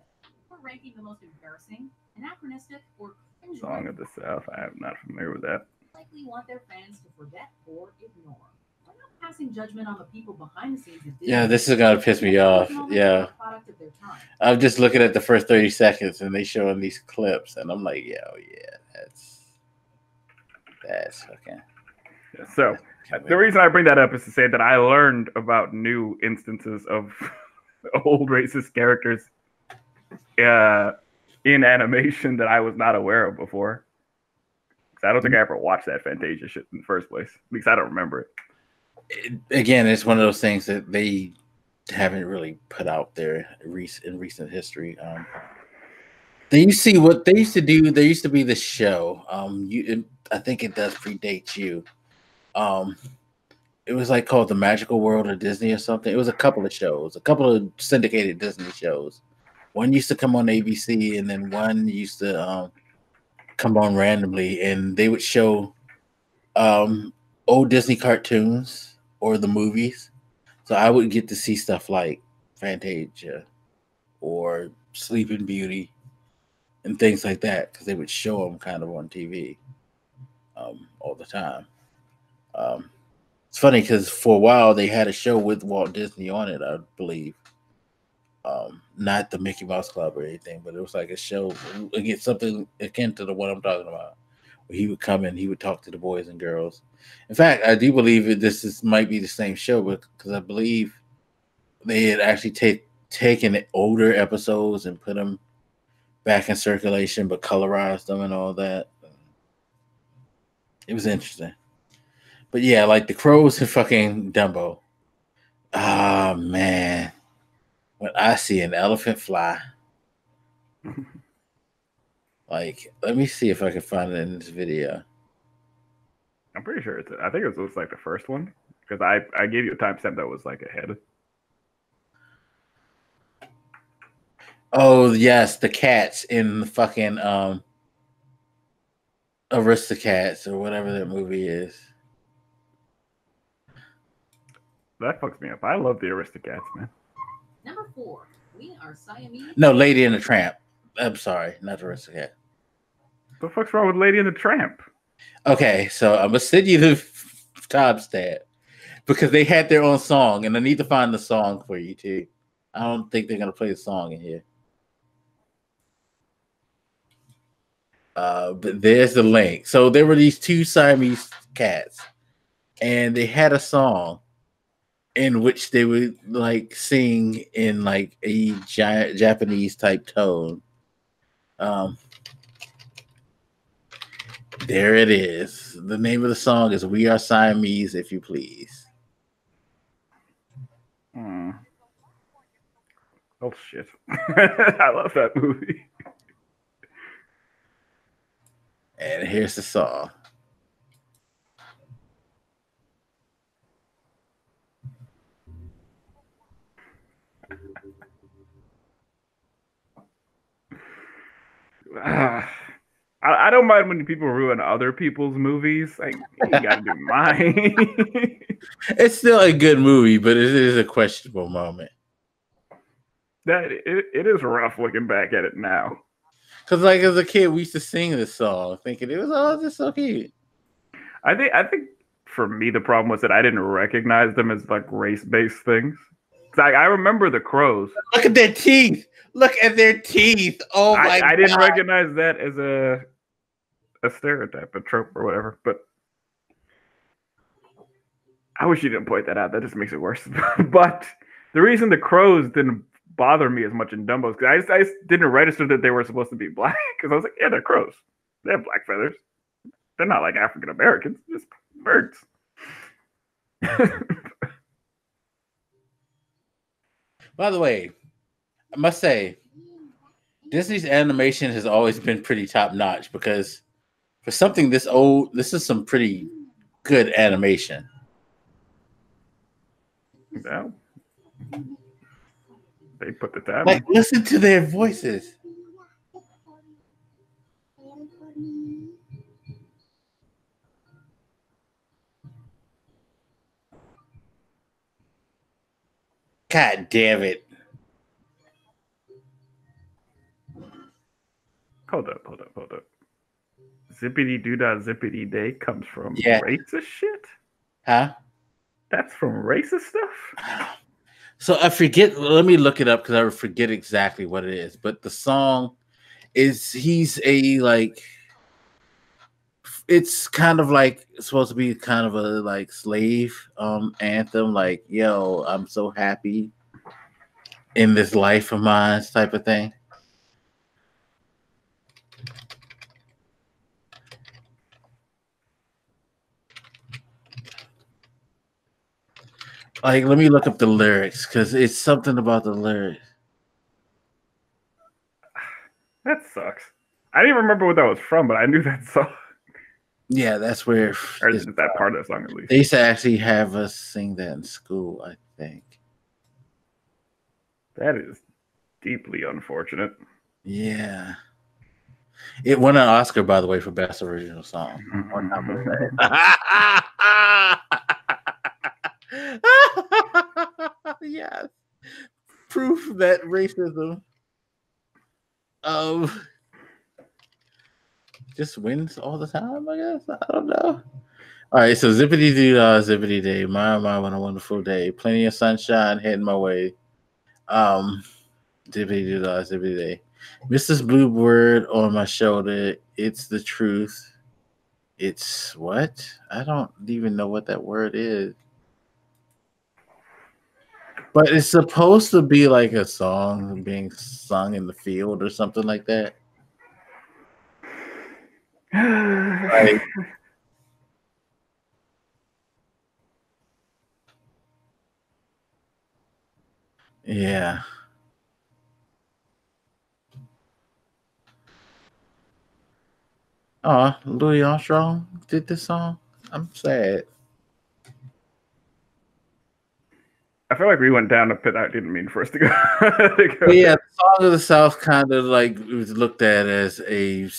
we're ranking the most embarrassing, anachronistic, or Song of the South. I am not familiar with that. likely want their fans to forget or ignore. We're not passing judgment on the people behind the scenes. Yeah, this is gonna piss me off. Yeah. of. I'm just looking at the first 30 seconds and they showing these clips, and I'm like, yo, yeah, that's that's okay. So the reason I bring that up is to say that I learned about new instances of old racist characters uh, in animation that I was not aware of before. 'Cause I don't think I ever watched that Fantasia shit in the first place. At least I don't remember it. Again, it's one of those things that they haven't really put out there in recent history. Um, they used to see what they used to do. There used to be this show. Um, you, it, I think it does predate you. Um, it was like called the Magical World of Disney or something. It was a couple of shows, a couple of syndicated Disney shows. One used to come on ABC, and then one used to um, come on randomly, and they would show um, old Disney cartoons or the movies. So I would get to see stuff like Fantasia or Sleeping Beauty and things like that because they would show them kind of on TV um, all the time. Um, it's funny because for a while they had a show with Walt Disney on it, I believe. Um, not the Mickey Mouse Club or anything, but it was like a show again, something akin to the one I'm talking about. He would come and he would talk to the boys and girls. In fact, I do believe that this is might be the same show, because I believe they had actually take taken older episodes and put them back in circulation, but colorized them and all that. It was interesting. But yeah, like the crows and fucking Dumbo. Ah man. When I see an elephant fly. Like, let me see if I can find it in this video. I'm pretty sure it's. I think it was like the first one because I I gave you a timestamp that was like ahead. Oh yes, the cats in the fucking um Aristocats or whatever that movie is. That fucks me up. I love the Aristocats, man. Number four, we are Siamese. No, Lady and the Tramp. I'm sorry, not Aristocat. The fuck's wrong with Lady and the Tramp? Okay, so I'm gonna send you the timestamp because they had their own song, and I need to find the song for you too. I don't think they're gonna play the song in here. Uh, but there's the link. So there were these two Siamese cats, and they had a song in which they would like sing in like a giant Japanese type tone. Um, there it is. The name of the song is "We Are Siamese," if you please. Hmm. Oh shit! I love that movie. And here's the song. Ah, I, I don't mind when people ruin other people's movies. Like you gotta do mine. It's still a good movie, but it is a questionable moment. that it, it is rough looking back at it now. Because, like, as a kid, we used to sing this song, thinking it was oh, just so cute. I think I think for me the problem was that I didn't recognize them as like race based things. 'Cause I, remember the crows. Look at their teeth. Look at their teeth. Oh my! I, I didn't God. recognize that as a a stereotype, a trope, or whatever. But I wish you didn't point that out. That just makes it worse. but the reason the crows didn't bother me as much in Dumbo is because I just, I just didn't register that they were supposed to be black. Because I was like, yeah, they're crows. They have black feathers. They're not like African Americans, just birds. By the way, I must say, Disney's animation has always been pretty top notch because for something this old, this is some pretty good animation. yeah. They put the tab. Like, listen to their voices. God damn it. Hold up, hold up, hold up. Zippity doo dah zippity day comes from Yeah. racist shit? Huh? That's from racist stuff? So I forget. Let me look it up because I forget exactly what it is. But the song is he's a like. It's kind of like supposed to be kind of a like slave um anthem, like "Yo, I'm so happy in this life of mine" type of thing. Like, let me look up the lyrics because it's something about the lyrics. That sucks. I didn't remember what that was from, but I knew that song. Yeah, that's where Or it's- that part of the song at least. they used to actually have us sing that in school. I think. That is deeply unfortunate. Yeah. It won an Oscar, by the way, for best original song. On top of that. yes. Proof that racism um just wins all the time, I guess. I don't know. All right, so zippity doo dah, zippity day. My, my, what a wonderful day. Plenty of sunshine heading my way. Um, zippity doo dah, zippity day. Mrs. Bluebird on my shoulder. It's the truth. It's what? I don't even know what that word is. But it's supposed to be like a song being sung in the field or something like that. Right. Yeah. Oh, Louis Armstrong did this song. I'm sad. I feel like we went down a pit I didn't mean for us to go. to go yeah, the song of the South kind of like was looked at as a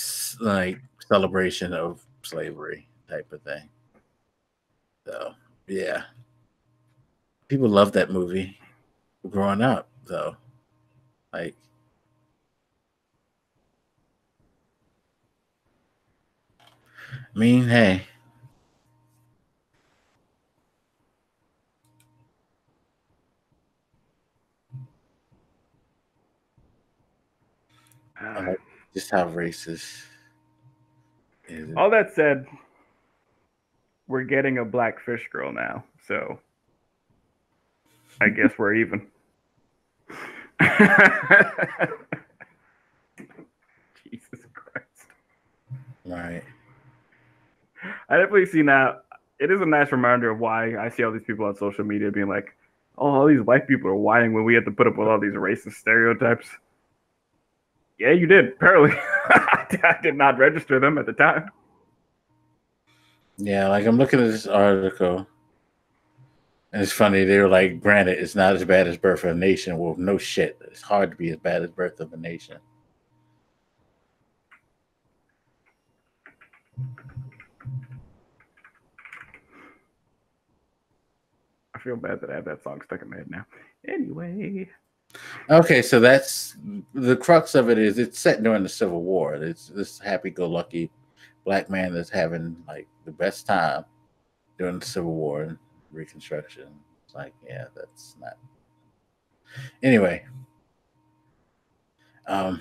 like celebration of slavery type of thing. So yeah, people love that movie growing up. though. like I mean, hey, Uh, just how racist. All that said, we're getting a black fish girl now, so I guess we're even. Jesus Christ. Right. I definitely see now. It is a nice reminder of why I see all these people on social media being like, "Oh, all these white people are whining when we have to put up with all these racist stereotypes." Yeah, you did. Apparently, I did not register them at the time. Yeah, like I'm looking at this article, and it's funny. They were like, "Granted, it's not as bad as Birth of a Nation." Well, no shit. It's hard to be as bad as Birth of a Nation. I feel bad that I have that song stuck in my head now. Anyway, Okay, so that's the crux of it. Is it's set during the Civil War? It's this happy-go-lucky black man that's having like the best time during the Civil War and Reconstruction. It's like, yeah, that's not. Anyway, um,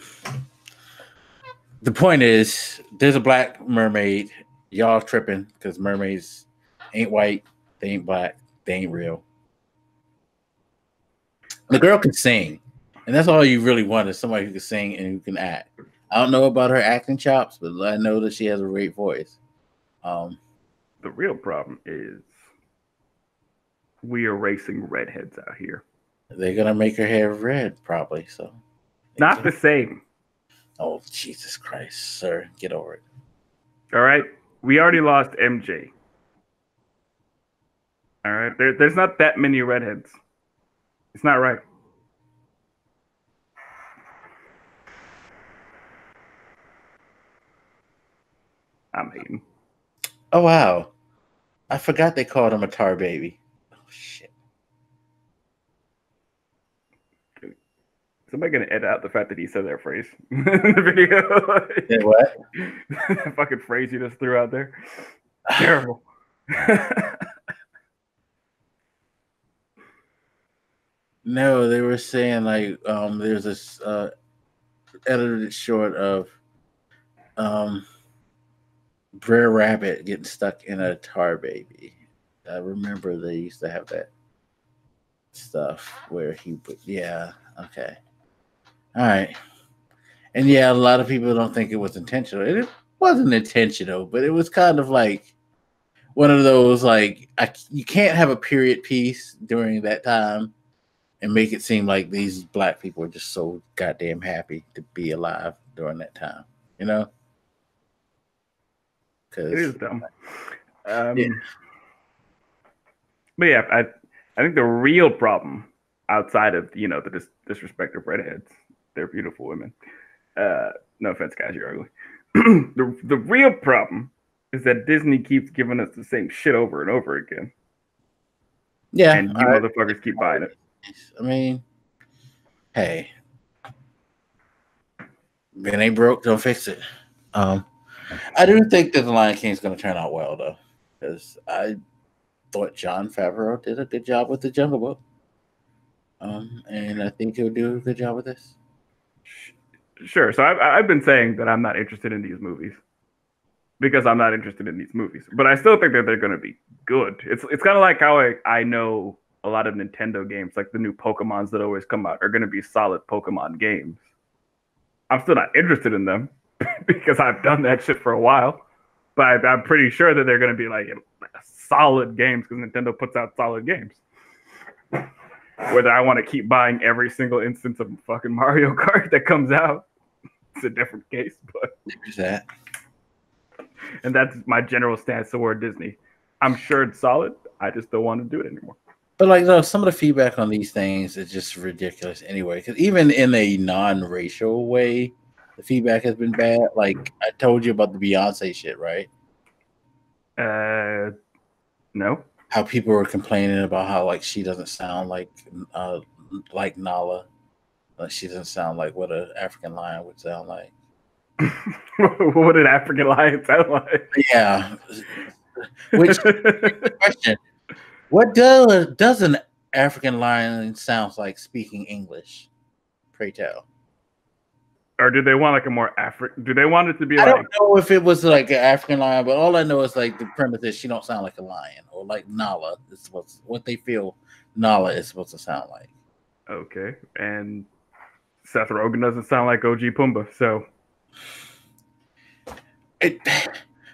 the point is, there's a black mermaid. Y'all tripping because mermaids ain't white, they ain't black, they ain't real. The girl can sing, and that's all you really want is somebody who can sing and who can act. I don't know about her acting chops, but I know that she has a great voice. Um, the real problem is we are racing redheads out here. they're gonna make her hair red, probably. So, Not the same. oh Jesus Christ, sir, get over it. All right. We already lost MJ. All right. There, there's not that many redheads. It's not right. I'm hating. Oh wow, I forgot they called him a tar baby. Oh shit. Somebody gonna edit out the fact that he said that phrase in the video. Yeah, what? that fucking phrase you just threw out there. Terrible. No, they were saying like um there's this uh edited short of um Brer Rabbit getting stuck in a tar baby. I remember they used to have that stuff where he put yeah, okay. All right. And yeah, a lot of people don't think it was intentional. It wasn't intentional, but it was kind of like one of those like I, you can't have a period piece during that time and make it seem like these black people are just so goddamn happy to be alive during that time, you know? It is dumb. Um, Yeah. But yeah, I I think the real problem outside of you know the dis- disrespect of redheads, they're beautiful women. Uh, no offense, guys, you're ugly. the the real problem is that Disney keeps giving us the same shit over and over again, yeah, and you I, motherfuckers keep buying it. I mean, hey, it ain't broke, don't fix it. Um, I do think that the Lion King is going to turn out well, though, because I thought Jon Favreau did a good job with the Jungle Book, um, and I think he'll do a good job with this. Sure. So I've I've been saying that I'm not interested in these movies because I'm not interested in these movies, but I still think that they're going to be good. It's it's kind of like how I, I know a lot of Nintendo games, like the new Pokemon's that always come out, are going to be solid Pokemon games. I'm still not interested in them because I've done that shit for a while, but I, I'm pretty sure that they're going to be like solid games because Nintendo puts out solid games. Whether I want to keep buying every single instance of fucking Mario Kart that comes out, it's a different case. But There's that. and that's my general stance toward Disney. I'm sure it's solid. I just don't want to do it anymore. But like, no, some of the feedback on these things is just ridiculous anyway. Because even in a non-racial way, the feedback has been bad. Like I told you about the Beyonce shit, right? Uh, no. How people were complaining about how like she doesn't sound like uh like Nala, like she doesn't sound like what an African lion would sound like. what would an African lion sound like? Yeah. Which question? What does does an African lion sounds like speaking English? Pray tell. or do they want like a more African? Do they want it to be I like? don't know if it was like an African lion, but all I know is like the premise is she don't sound like a lion or like Nala. Is what what they feel Nala is supposed to sound like. Okay, and Seth Rogen doesn't sound like OG Pumbaa, so It,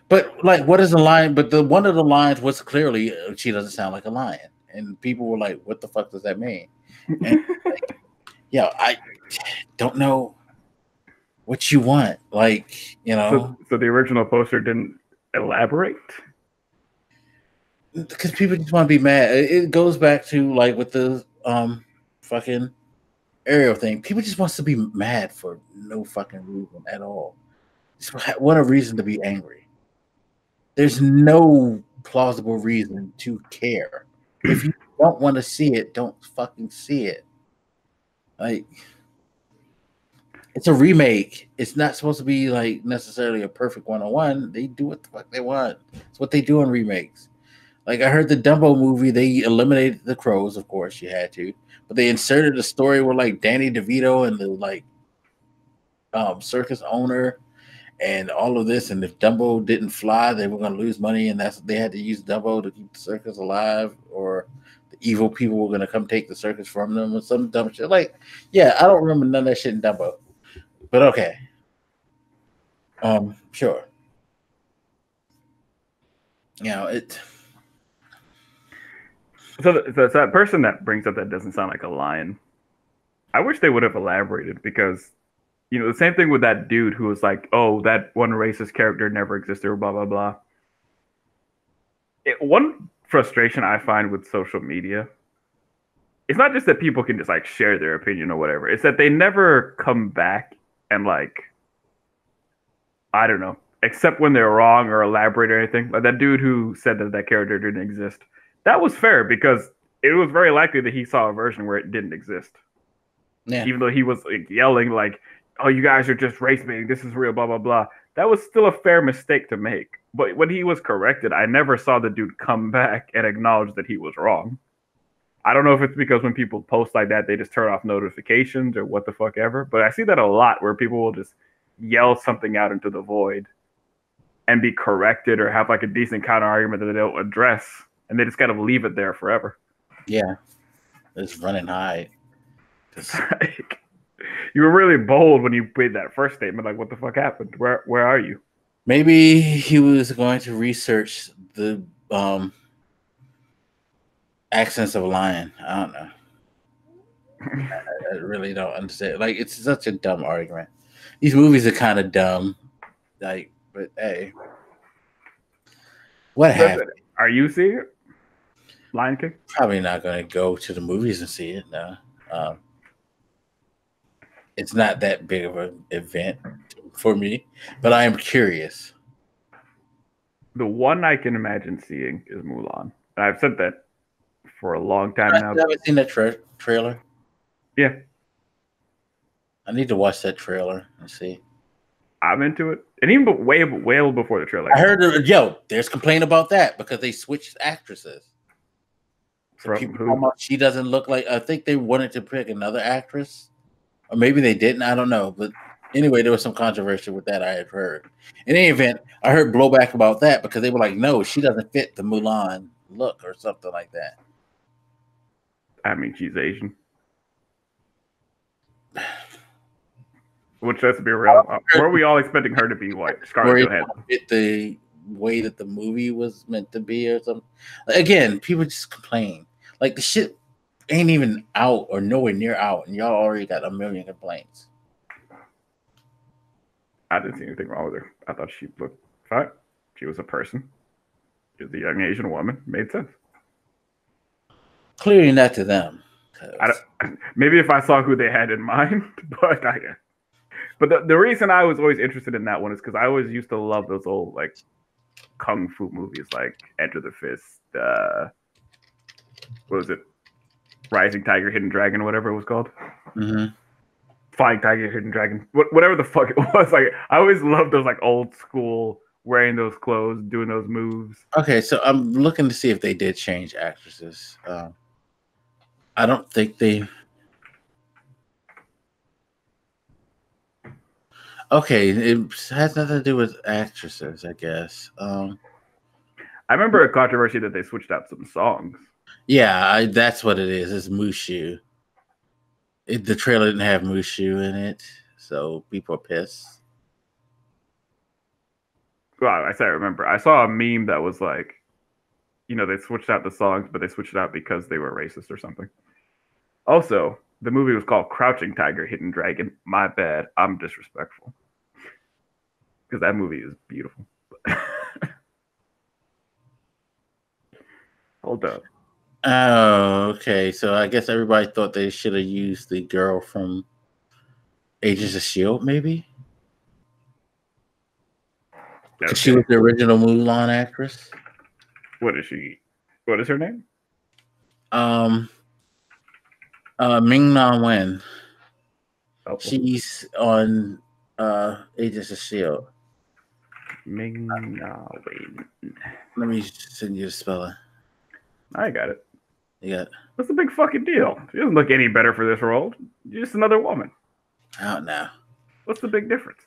but like, what is a lion? But the one of the lines was clearly uh, she doesn't sound like a lion, and people were like, "What the fuck does that mean?" And, like, yeah, I don't know what you want. Like, you know, so, so the original poster didn't elaborate. because people just want to be mad. It goes back to like with the um fucking Ariel thing. People just wants to be mad for no fucking reason at all. Just wa- want a reason to be angry. There's no plausible reason to care. If you don't want to see it, don't fucking see it. Like it's a remake. It's not supposed to be like necessarily a perfect one on one. They do what the fuck they want. It's what they do in remakes. Like I heard the Dumbo movie, they eliminated the crows, of course you had to, but they inserted a story where like Danny DeVito and the like um circus owner and all of this, and if Dumbo didn't fly, they were gonna lose money, and that's they had to use Dumbo to keep the circus alive, or the evil people were gonna come take the circus from them or some dumb shit. Like, yeah, I don't remember none of that shit in Dumbo. But okay. Um, sure. You know, it So, th- so that person that brings up that doesn't sound like a lion. I wish they would have elaborated because, you know, the same thing with that dude who was like, "Oh, that one racist character never existed," or blah blah blah. It, one frustration I find with social media, it's not just that people can just like share their opinion or whatever. It's that they never come back and like, I don't know, except when they're wrong or elaborate or anything. Like that dude who said that that character didn't exist that was fair because it was very likely that he saw a version where it didn't exist. Yeah. even though he was like, yelling like, "Oh, you guys are just race baiting. This is real." Blah blah blah. That was still a fair mistake to make. But when he was corrected, I never saw the dude come back and acknowledge that he was wrong. I don't know if it's because when people post like that, they just turn off notifications or what the fuck ever. But I see that a lot where people will just yell something out into the void and be corrected or have like a decent counter argument that they don't address, and they just kind of leave it there forever. Yeah. It's running high. It's like, you were really bold when you made that first statement. Like, what the fuck happened? Where where are you? Maybe he was going to research the um accents of a lion. I don't know. I, I really don't understand. Like it's such a dumb argument. These movies are kind of dumb. Like, but hey. What happened? Are you seeing it? Lion King? Probably not gonna go to the movies and see it, no. Um it's not that big of an event for me, but I am curious. The one I can imagine seeing is Mulan. And I've said that for a long time I now. haven't seen that tra- trailer. Yeah, I need to watch that trailer and see. I'm into it. And even way way before the trailer. I heard, yo, there's complaint about that because they switched actresses. So From people who? she doesn't look like. I think they wanted to pick another actress, or maybe they didn't. I don't know. But anyway, there was some controversy with that. I had heard. In any event, I heard blowback about that because they were like, "No, she doesn't fit the Mulan look" or something like that. I mean, she's Asian. Which, let's be real, uh, were we all expecting her to be white? Where Scarlett Johansson. fit the way that the movie was meant to be, or something. Again, people just complain. Like the shit ain't even out or nowhere near out, and y'all already got a million complaints. I didn't see anything wrong with her. I thought she looked fine. She was a person. She was a young Asian woman. Made sense. Clearly not to them. Maybe if I saw who they had in mind, but I, but the, the reason I was always interested in that one is because I always used to love those old like kung fu movies, like Enter the Fist. Uh, what was it? Rising Tiger, Hidden Dragon, whatever it was called. Mhm. Flying Tiger, Hidden Dragon, what, whatever the fuck it was. Like I always loved those like old school wearing those clothes, doing those moves. Okay, so I'm looking to see if they did change actresses. Um, I don't think they. Okay, it has nothing to do with actresses, I guess. Um, I remember a controversy that they switched out some songs. Yeah, I, that's what it is. It's Mushu. It, the trailer didn't have Mushu in it, so people are pissed. Well, I say I remember. I saw a meme that was like, you know, they switched out the songs, but they switched it out because they were racist or something. Also, the movie was called Crouching Tiger, Hidden Dragon. My bad. I'm disrespectful. Because that movie is beautiful. Hold up. Oh, okay. So I guess everybody thought they should have used the girl from Agents of Shield, maybe. 'Cause She was the original Mulan actress. What is she? What is her name? Um, uh, Ming Na Wen. Oh, She's on uh Agents of Shield. Ming Na Wen. Let me send you the spelling. I got it. Got. What's the big fucking deal? She doesn't look any better for this role. You're just another woman. I don't know. What's the big difference?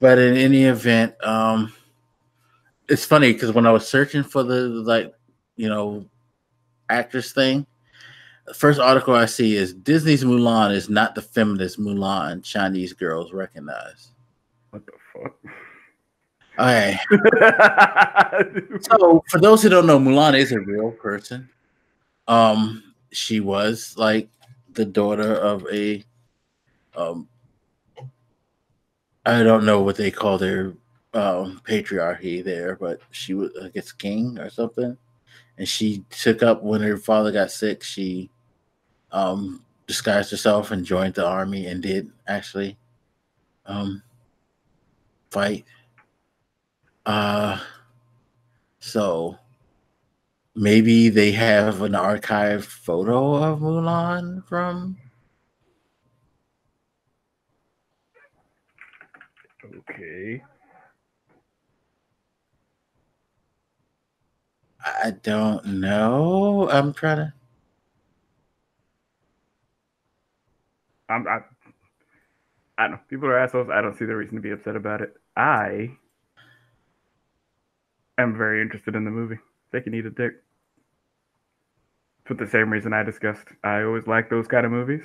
But in any event, um, it's funny because when I was searching for the like, you know, actress thing, the first article I see is Disney's Mulan is not the feminist Mulan Chinese girls recognize. What the fuck? Okay, so for those who don't know, Mulan is a real person. Um, she was like the daughter of a, um, I don't know what they call their um, patriarchy there, but she was, I guess, king or something. And she took up when her father got sick. She um, disguised herself and joined the army and did actually um, fight. Uh, so maybe they have an archived photo of Mulan from. Okay. I don't know. I'm trying to. I'm, I, I don't know. People are assholes. I don't see the reason to be upset about it. I am very interested in the movie. They can eat a dick. For the same reason I discussed. I always like those kind of movies.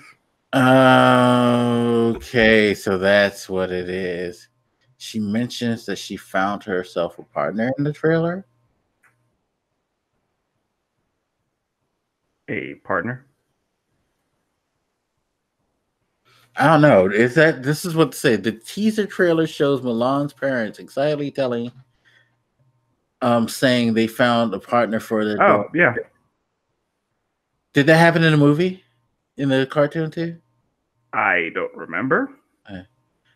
Okay, so that's what it is. She mentions that she found herself a partner in the trailer. A partner. I don't know. Is that this is what to say? The teaser trailer shows Mulan's parents excitedly telling, um, saying they found a partner for their. Oh, daughter. yeah. Did that happen in a movie, in the cartoon too? I don't remember. Uh,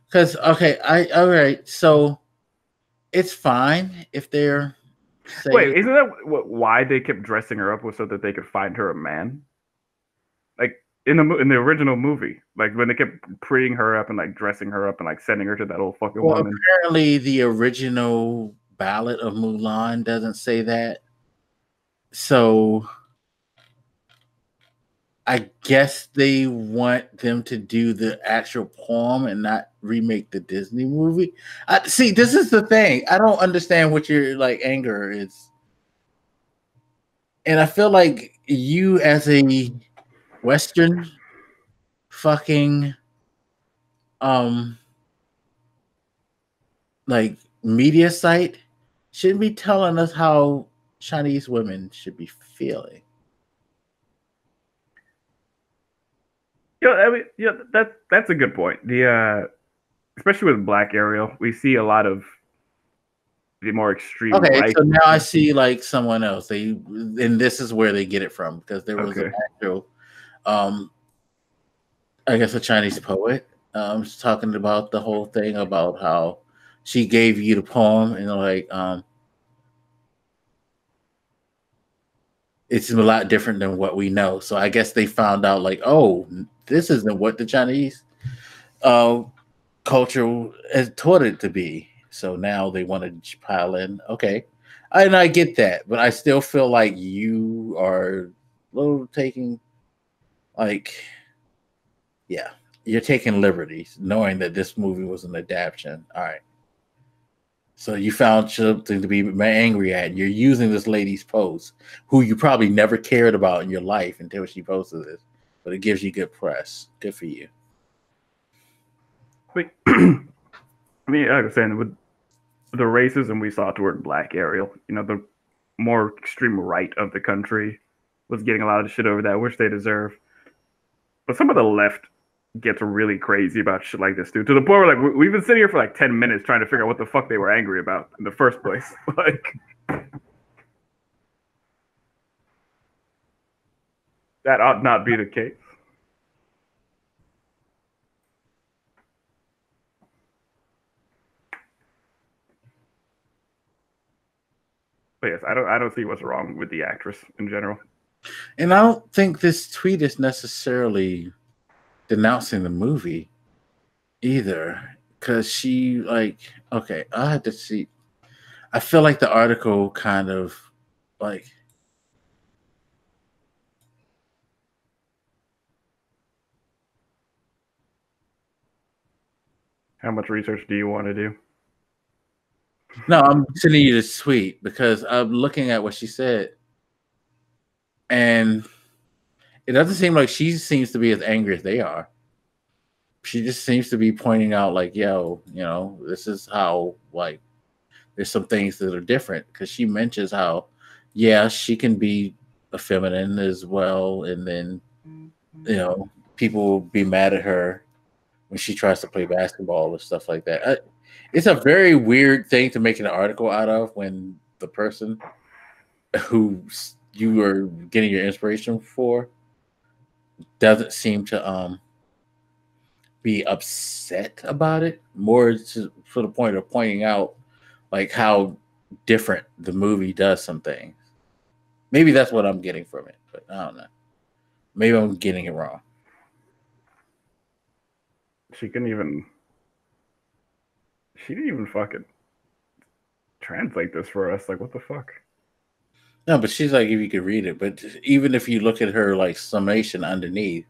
because okay, I all right. So it's fine if they're. Wait, isn't that what, why they kept dressing her up was so that they could find her a man? Like in the in the original movie, like when they kept prettying her up and like dressing her up and like sending her to that old fucking well, woman. apparently the original ballad of Mulan doesn't say that. So I guess they want them to do the actual poem and not remake the Disney movie. I, see, this is the thing. I don't understand what your like anger is, and I feel like you, as a Western fucking um like media site, shouldn't be telling us how Chinese women should be feeling. Yeah, I mean, yeah, that that's a good point. The uh, especially with Black Ariel, we see a lot of the more extreme. Okay, right. so now I see like someone else. They and this is where they get it from because there was an Okay. actual, um, I guess a Chinese poet, um, talking about the whole thing about how she gave you the poem and like um, it's a lot different than what we know. So I guess they found out like, oh, this isn't what the Chinese uh, culture has taught it to be. So now they want to pile in. Okay, and I get that, but I still feel like you are little taking, like, yeah, you're taking liberties, knowing that this movie was an adaptation. All right. So you found something to be angry at. You're using this lady's post, who you probably never cared about in your life until she posted this, but it gives you good press. Good for you. I mean, like I was saying, with the racism we saw toward Black Ariel, you know, the more extreme right of the country was getting a lot of shit over that, which they deserve. But some of the left gets really crazy about shit like this, dude. To the point where, like, we- we've been sitting here for like ten minutes trying to figure out what the fuck they were angry about in the first place. Like, that ought not be the case. But yes, I don't I don't see what's wrong with the actress in general. And I don't think this tweet is necessarily denouncing the movie either. Cause she like okay, I had to see I feel like the article kind of like How much research do you want to do? no, I'm sending you the tweet because I'm looking at what she said. And it doesn't seem like she seems to be as angry as they are. She just seems to be pointing out, like, yo, you know, this is how, like, there's some things that are different. Because she mentions how, yeah, she can be a feminine as well. And then, you know, people will be mad at her when she tries to play basketball or stuff like that. I, it's a very weird thing to make an article out of when the person who you are getting your inspiration for doesn't seem to um be upset about it more to, for the point of pointing out like how different the movie does some things maybe that's what i'm getting from it but i don't know maybe i'm getting it wrong She couldn't even She didn't even fucking translate this for us. Like, what the fuck? No, but she's like, if you could read it, but even if you look at her like summation underneath,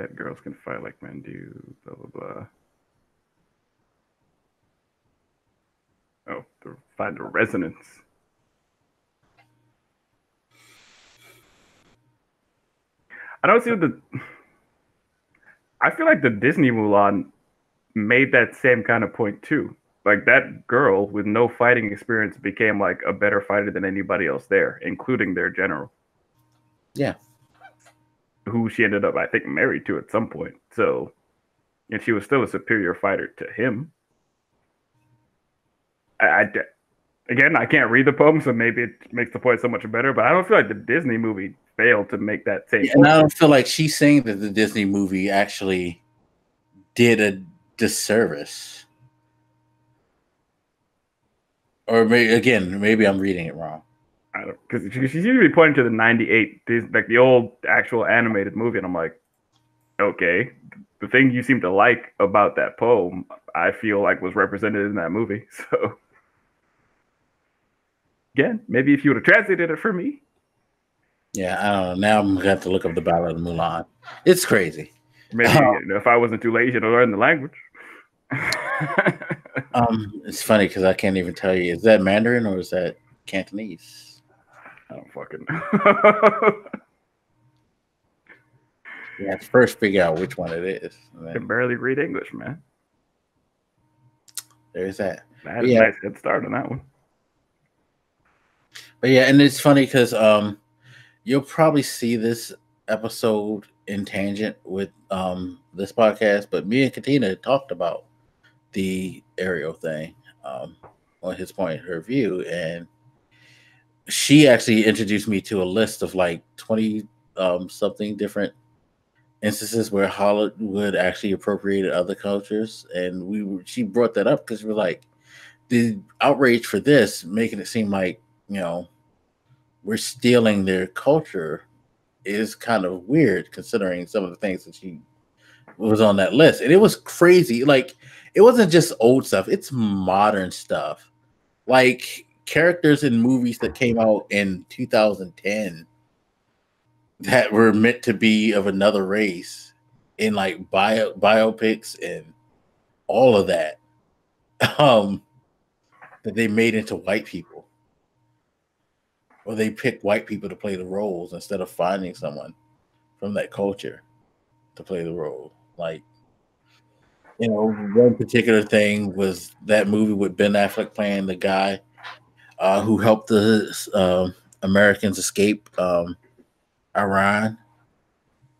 That girls can fight like men do. Blah blah blah. Oh, to find a resonance. I don't see what the. I feel like the Disney Mulan made that same kind of point too. Like that girl with no fighting experience became like a better fighter than anybody else there, including their general. Yeah. Who she ended up, I think, married to at some point. So, and she was still a superior fighter to him. I, I again, I can't read the poem, so maybe it makes the point so much better. But I don't feel like the Disney movie failed to make that same. and I don't feel like she's saying that the Disney movie actually did a disservice. Or maybe again, maybe I'm reading it wrong. I don't because she, she's usually pointing to the '98, like the old actual animated movie, and I'm like, okay, the thing you seem to like about that poem, I feel like was represented in that movie. So again, maybe if you would have translated it for me, Yeah, I don't know. Now I'm gonna have to look up the Ballad of Mulan. It's crazy. maybe um, you know, if I wasn't too lazy to learn the language. Um, it's funny because I can't even tell you is that Mandarin or is that Cantonese? I don't fucking. know. to first figure out which one it is. I can barely read English, man. there's that. I had a Yeah. nice head start on that one. But yeah, and it's funny because um, you'll probably see this episode in tangent with um this podcast, but me and Katina talked about the Ariel thing um on his point her view, and she actually introduced me to a list of like twenty um something different instances where Hollywood actually appropriated other cultures, and we she brought that up because we're like the outrage for this, making it seem like you know we're stealing their culture is kind of weird considering some of the things that she was on that list. And it was crazy like it wasn't just old stuff it's modern stuff like characters in movies that came out in 2010 that were meant to be of another race in like bio biopics and all of that um that they made into white people or they pick white people to play the roles instead of finding someone from that culture to play the role. Like, you know, one particular thing was that movie with Ben Affleck playing the guy uh, who helped the uh, Americans escape um, Iran.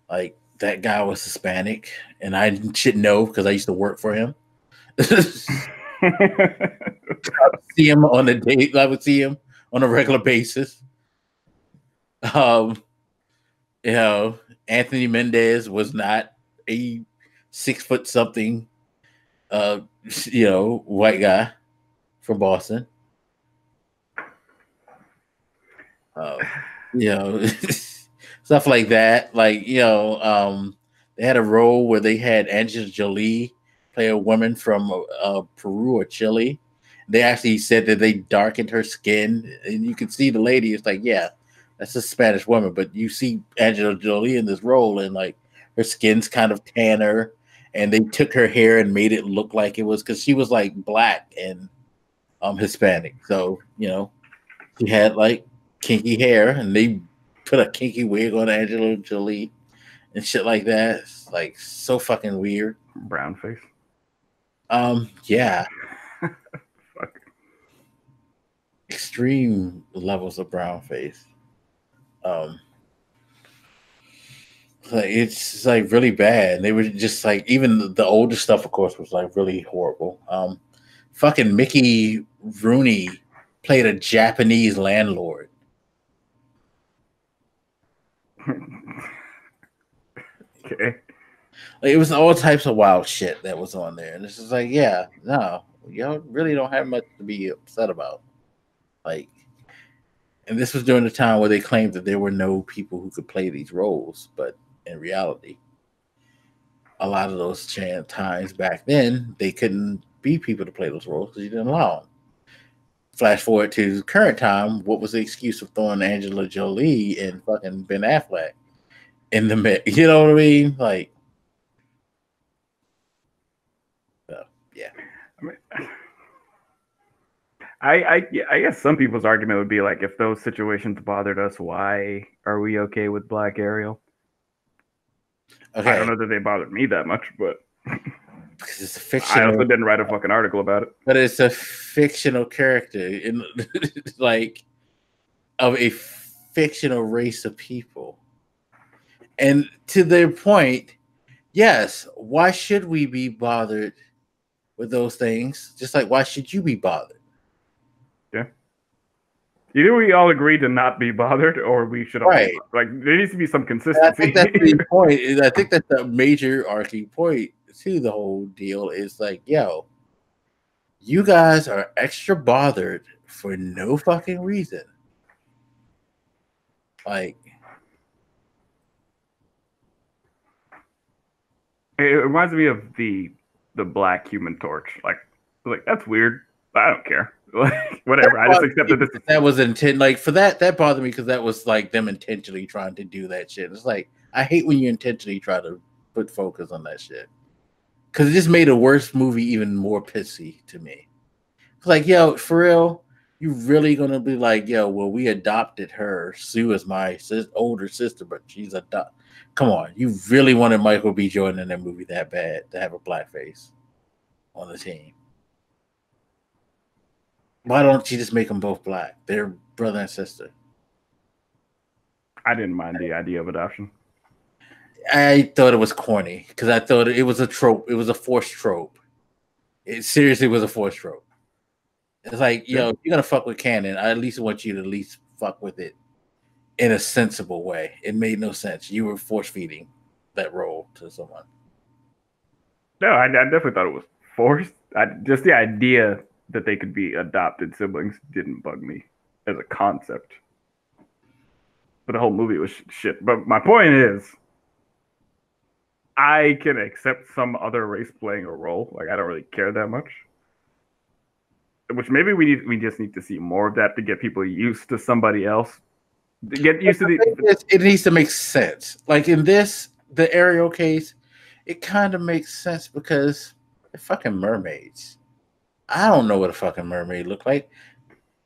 Like, that guy was Hispanic, and I should know because I used to work for him. see him on a date. I would see him on a regular basis. Um, you know, Anthony Mendez was not a six foot something, uh, you know, white guy from Boston. Uh, you know, stuff like that. Like you know, um, they had a role where they had Angela Jolie play a woman from uh, Peru or Chile they actually said that they darkened her skin, and you can see the lady. It's like, yeah, that's a Spanish woman, but you see Angela Jolie in this role, and like her skin's kind of tanner, and they took her hair and made it look like it was because she was like black and um Hispanic, so you know she had like kinky hair, and they put a kinky wig on Angela Jolie and shit like that. It's like so fucking weird. Brown face. Um, yeah. Fuck. extreme levels of brown face. Um, like it's like really bad. And they were just like even the, the older stuff, of course, was like really horrible. Um, fucking Mickey Rooney played a Japanese landlord. okay. Like it was all types of wild shit that was on there, and it's just like, yeah, no, y'all really don't have much to be upset about. Like, And this was during the time where they claimed that there were no people who could play these roles, but in reality, a lot of those chan- times back then, they couldn't be people to play those roles because you didn't allow them. Flash forward to current time, what was the excuse of throwing Angela Jolie and fucking Ben Affleck in the mix? You know what I mean? Like, so, yeah. I, mean, I, I, I guess some people's argument would be like, if those situations bothered us, why are we okay with Black Ariel? I don't know that they bothered me that much, but because it's a I fictional, also didn't write a fucking article about it. but it's a fictional character in like of a fictional race of people. And to their point, yes, why should we be bothered with those things? Just like why should you be bothered? Either we all agree to not be bothered, or we should all Right. like there needs to be some And I think that's the point. I think that's the major arcing point to the whole deal is like, yo, you guys are extra bothered for no fucking reason. Like, It reminds me of the the Black Human Torch. Like, like that's weird. I don't care. Whatever. I just accepted this. that was intent. Like for that, that bothered me because that was like them intentionally trying to do that shit. It's like I hate when you intentionally try to put focus on that shit because it just made a worse movie even more pissy to me. Like, yo, for real, you really gonna be like, yo, well, we adopted her. Sue is my sis- older sister, but she's a. adopt. Come on, you really wanted Michael B. Jordan in that movie that bad to have a blackface on the team. Why don't you just make them both black? They're brother and sister. I didn't mind the idea of adoption. I thought it was corny because I thought it was a trope. It was a forced trope. It seriously was a forced trope. It's like, yo, if you're gonna fuck with canon, I at least want you to at least fuck with it in a sensible way. It made no sense. You were force feeding that role to someone. No, I, I definitely thought it was forced. I, just the idea that they could be adopted siblings didn't bug me as a concept. But the whole movie was shit. But my point is, I can accept some other race playing a role. Like I don't really care that much. Which maybe we need we just need to see more of that to get people used to somebody else. To get used to the it needs to make sense. Like in this, the Ariel case, it kind of makes sense because they're fucking mermaids. I don't know what a fucking mermaid look like.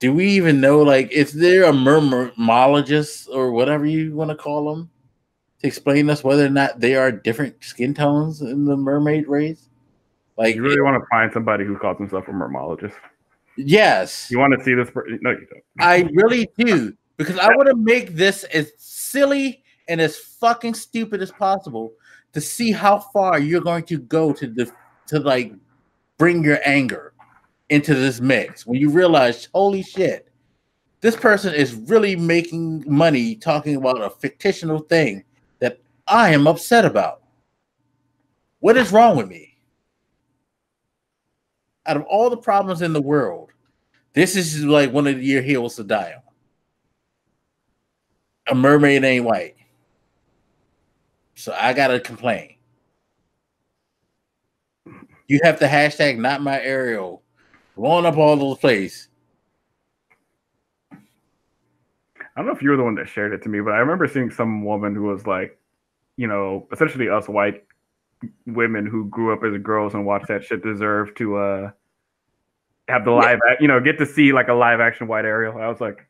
Do we even know? Like, is there a mermologist or whatever you want to call them to explain us whether or not they are different skin tones in the mermaid race? Like, you really want to find somebody who calls himself a mermologist. yes, You want to see this? Per- no, you don't. I really do because I want to make this as silly and as fucking stupid as possible to see how far you're going to go to the to like bring your anger into this mix when you realize, holy shit, this person is really making money talking about a fictional thing that I am upset about. What is wrong with me? Out of all the problems in the world, this is like one of your heroes to die on. A mermaid ain't white. So I gotta complain. You have the hashtag not my Ariel blowing up all those places. I don't know if you were the one that shared it to me, but I remember seeing some woman who was like, you know, essentially us white women who grew up as girls and watched that shit deserve to uh have the live, ac- you know, get to see like a live action white Ariel. I was like,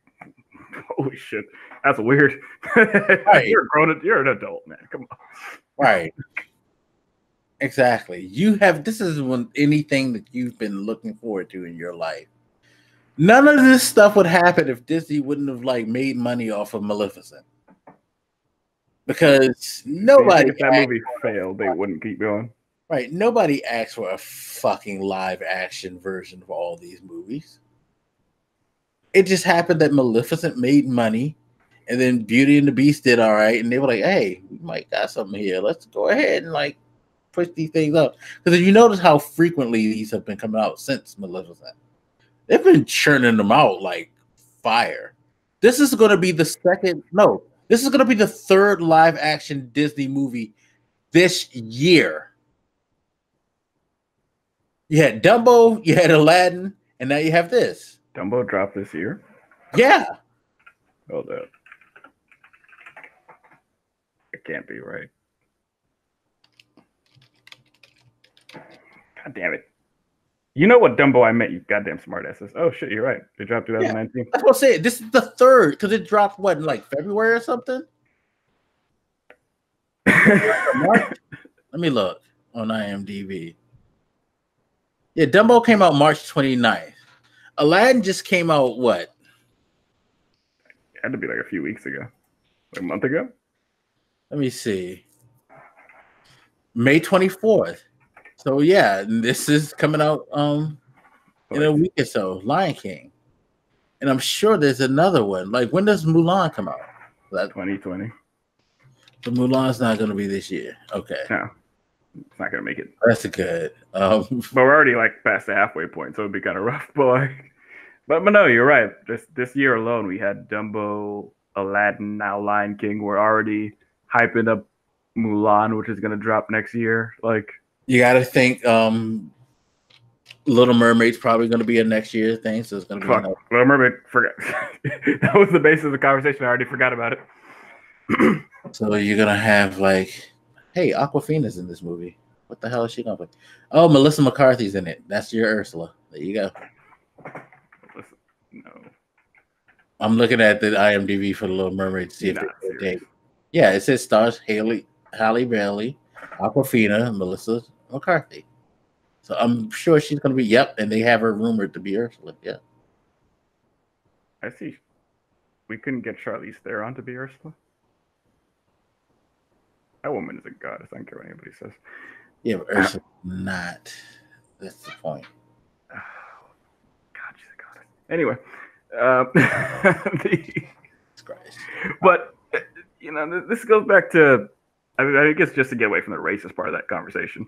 holy shit, that's weird. you're a grown, you're an adult, man. Come on. Right. Exactly. You have this is when anything that you've been looking forward to in your life. None of this stuff would happen if Disney wouldn't have like made money off of Maleficent. Because nobody if that movie failed, they wouldn't keep going. right, nobody asked for a fucking live action version of all these movies. It just happened that Maleficent made money and then Beauty and the Beast did all right, and they were like, "Hey, we might got something here. Let's go ahead and like push these things up." Because if you notice how frequently these have been coming out since Maleficent, they've been churning them out like fire. This is going to be the second. No, this is going to be the third live action Disney movie this year. You had Dumbo, you had Aladdin, and now you have this. Dumbo dropped this year. Yeah, oh, Hold up. It can't be right. God damn it. You know what Dumbo I meant, you goddamn smartasses. Oh shit, you're right. It dropped 2019. that's what I'm saying. This is the third because it dropped what in like February or something. Let me look on IMDb. Yeah, Dumbo came out March 29th. Aladdin just came out what? It had to be like a few weeks ago. Like a month ago? Let me see. May 24th. So yeah, this is coming out um in a week or so. Lion King. And I'm sure there's another one. Like when does Mulan come out? That 2020. the Mulan's not gonna be this year. Okay. No. It's not gonna make it. That's good. Um But we're already like past the halfway point, so it'd be kind of rough. But like, but but no, you're right. This this year alone, we had Dumbo, Aladdin, now Lion King. We're already hyping up Mulan, which is gonna drop next year. Like, you gotta think um Little Mermaid's probably gonna be a next year thing, so it's gonna be fuck, another- Little Mermaid. Forgot that was the basis of the conversation. I already forgot about it. so you're gonna have like hey, Awkwafina's in this movie. What the hell is she gonna play? Oh, Melissa McCarthy's in it. That's your Ursula. There you go. No, I'm looking at the IMDb for the Little Mermaid to see if there's a date. Yeah, it says stars Haley, Halle Bailey, Awkwafina, Melissa McCarthy. So I'm sure she's gonna be. Yep, and they have her rumored to be Ursula. Yeah, I see. We couldn't get Charlize Theron to be Ursula. That woman is a goddess. I don't care what anybody says. yeah, but Ursula's not. That's the point. Oh, God, she's a goddess. Anyway, um, the, Christ. but uh, you know, this goes back to. I, mean, I guess just to get away from the racist part of that conversation.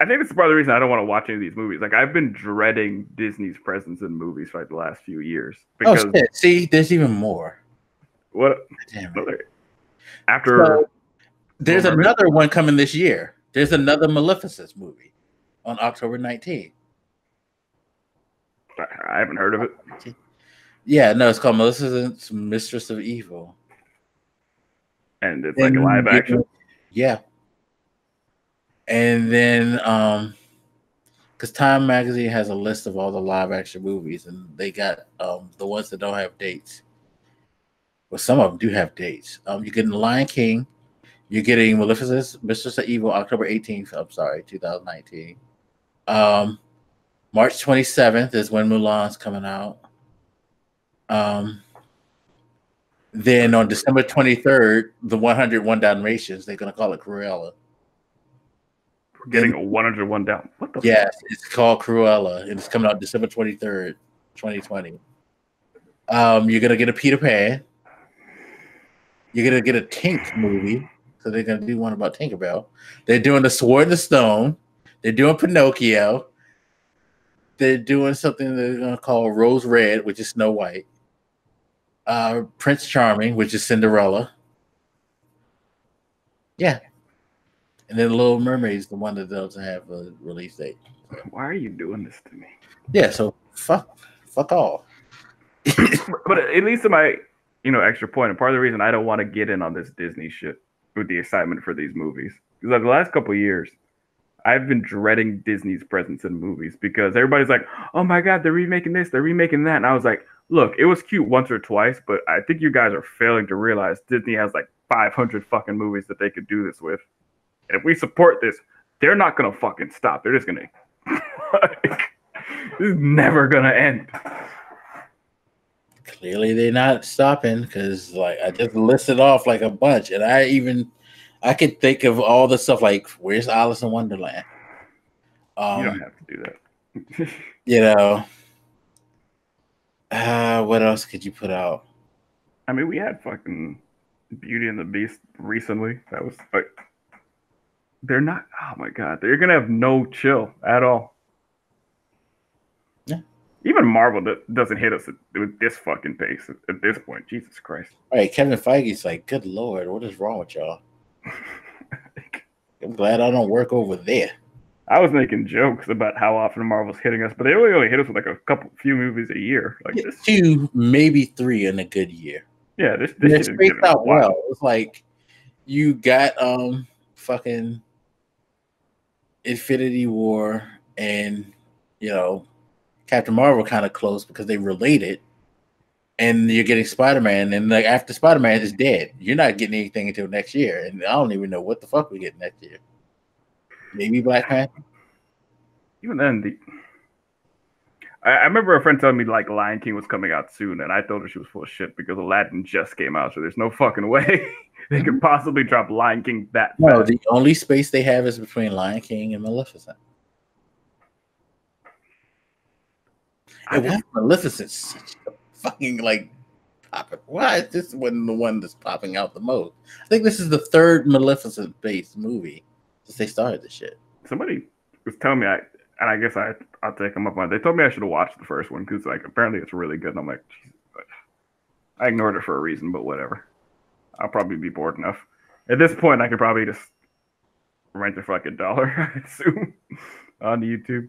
I think it's part of the reason I don't want to watch any of these movies. Like I've been dreading Disney's presence in movies for like the last few years Oh because shit! See, there's even more. what Damn it. after So, there's Mermaid? another one coming this year. There's another Maleficent movie on October 19th. I haven't heard of it. Yeah, no, it's called Maleficent's Mistress of Evil. And it's like a live action. Yeah. And then um because Time Magazine has a list of all the live action movies, and they got um the ones that don't have dates. Well, some of them do have dates. Um, you're getting Lion King, you're getting Maleficent's Mistress of Evil October 18th. I'm sorry, 2019. Um, March 27th is when Mulan's coming out. Um, then on December 23rd, the 101 Dalmatians, they're gonna call it Cruella. We're getting a 101 down. What the Yes, it's called Cruella, and it's coming out December 23rd, 2020. Um, you're gonna get a Peter Pan. You're gonna get a Tink movie, so they're gonna do one about Tinkerbell. They're doing the Sword and the Stone. They're doing Pinocchio. They're doing something they're gonna call Rose Red, which is Snow White. Uh, Prince Charming, which is Cinderella. Yeah, and then Little Mermaid's the one that doesn't have a release date. Why are you doing this to me? Yeah, so fuck, fuck all. but at least in my you know extra point and part of the reason i don't want to get in on this disney shit with the excitement for these movies because like the last couple of years i've been dreading disney's presence in movies because everybody's like oh my god they're remaking this they're remaking that and i was like look it was cute once or twice but i think you guys are failing to realize disney has like 500 fucking movies that they could do this with and if we support this they're not gonna fucking stop they're just gonna like, this is never gonna end Clearly, they're not stopping because, like, I just listed off like a bunch, and I even I could think of all the stuff like, "Where's Alice in Wonderland?" you don't Um, have to do that you know, uh, what else could you put out? I mean, we had fucking Beauty and the Beast recently. That was like, they're not. Oh my god, they're gonna have no chill at all. Yeah. Even Marvel do- doesn't hit us with this fucking pace at, at this point. Jesus Christ. All right, Kevin Feige's like, good lord, what is wrong with y'all? I'm glad I don't work over there. I was making jokes about how often Marvel's hitting us, but they really only hit us with like a couple, few movies a year. Like Get this, Two, maybe three in a good year. yeah, this, this is out well. It's like you got um fucking Infinity War and you know Captain Marvel kind of close because they related. And you're getting Spider Man, and like after Spider Man is dead, you're not getting anything until next year. And I don't even know what the fuck we get next year. Maybe Black Panther. Even then, the I, I remember a friend telling me like Lion King was coming out soon, and I told her she was full of shit because Aladdin just came out, so there's no fucking way they could possibly drop Lion King that No, fast. the only space they have is between Lion King and Maleficent. I And just- why Maleficent such a fucking like popping? Why is this one the one that's popping out the most? I think this is the third Maleficent based movie since they started this shit. somebody was telling me, I, and I guess I I'll take them up on. it. They told me I should have watched the first one because like apparently it's really good. And I'm like, Jesus, I ignored it for a reason, but whatever. I'll probably be bored enough. At this point, I could probably just rent it for like a dollar, I assume, on YouTube.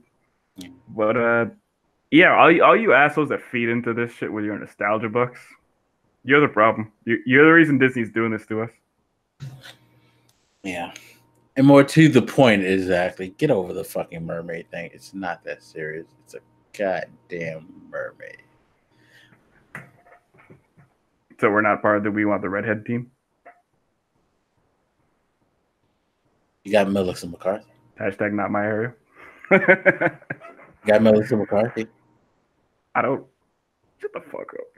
But uh, yeah, all you, all you assholes that feed into this shit with your nostalgia bucks, you're the problem. You, you're the reason Disney's doing this to us. Yeah. And more to the point, exactly. Get over the fucking mermaid thing. It's not that serious. It's a goddamn mermaid. So we're not part of the We Want the Redhead team. You got Melissa McCarthy. Hashtag not my Ariel. You got Melissa McCarthy. I don't. Shut the fuck up.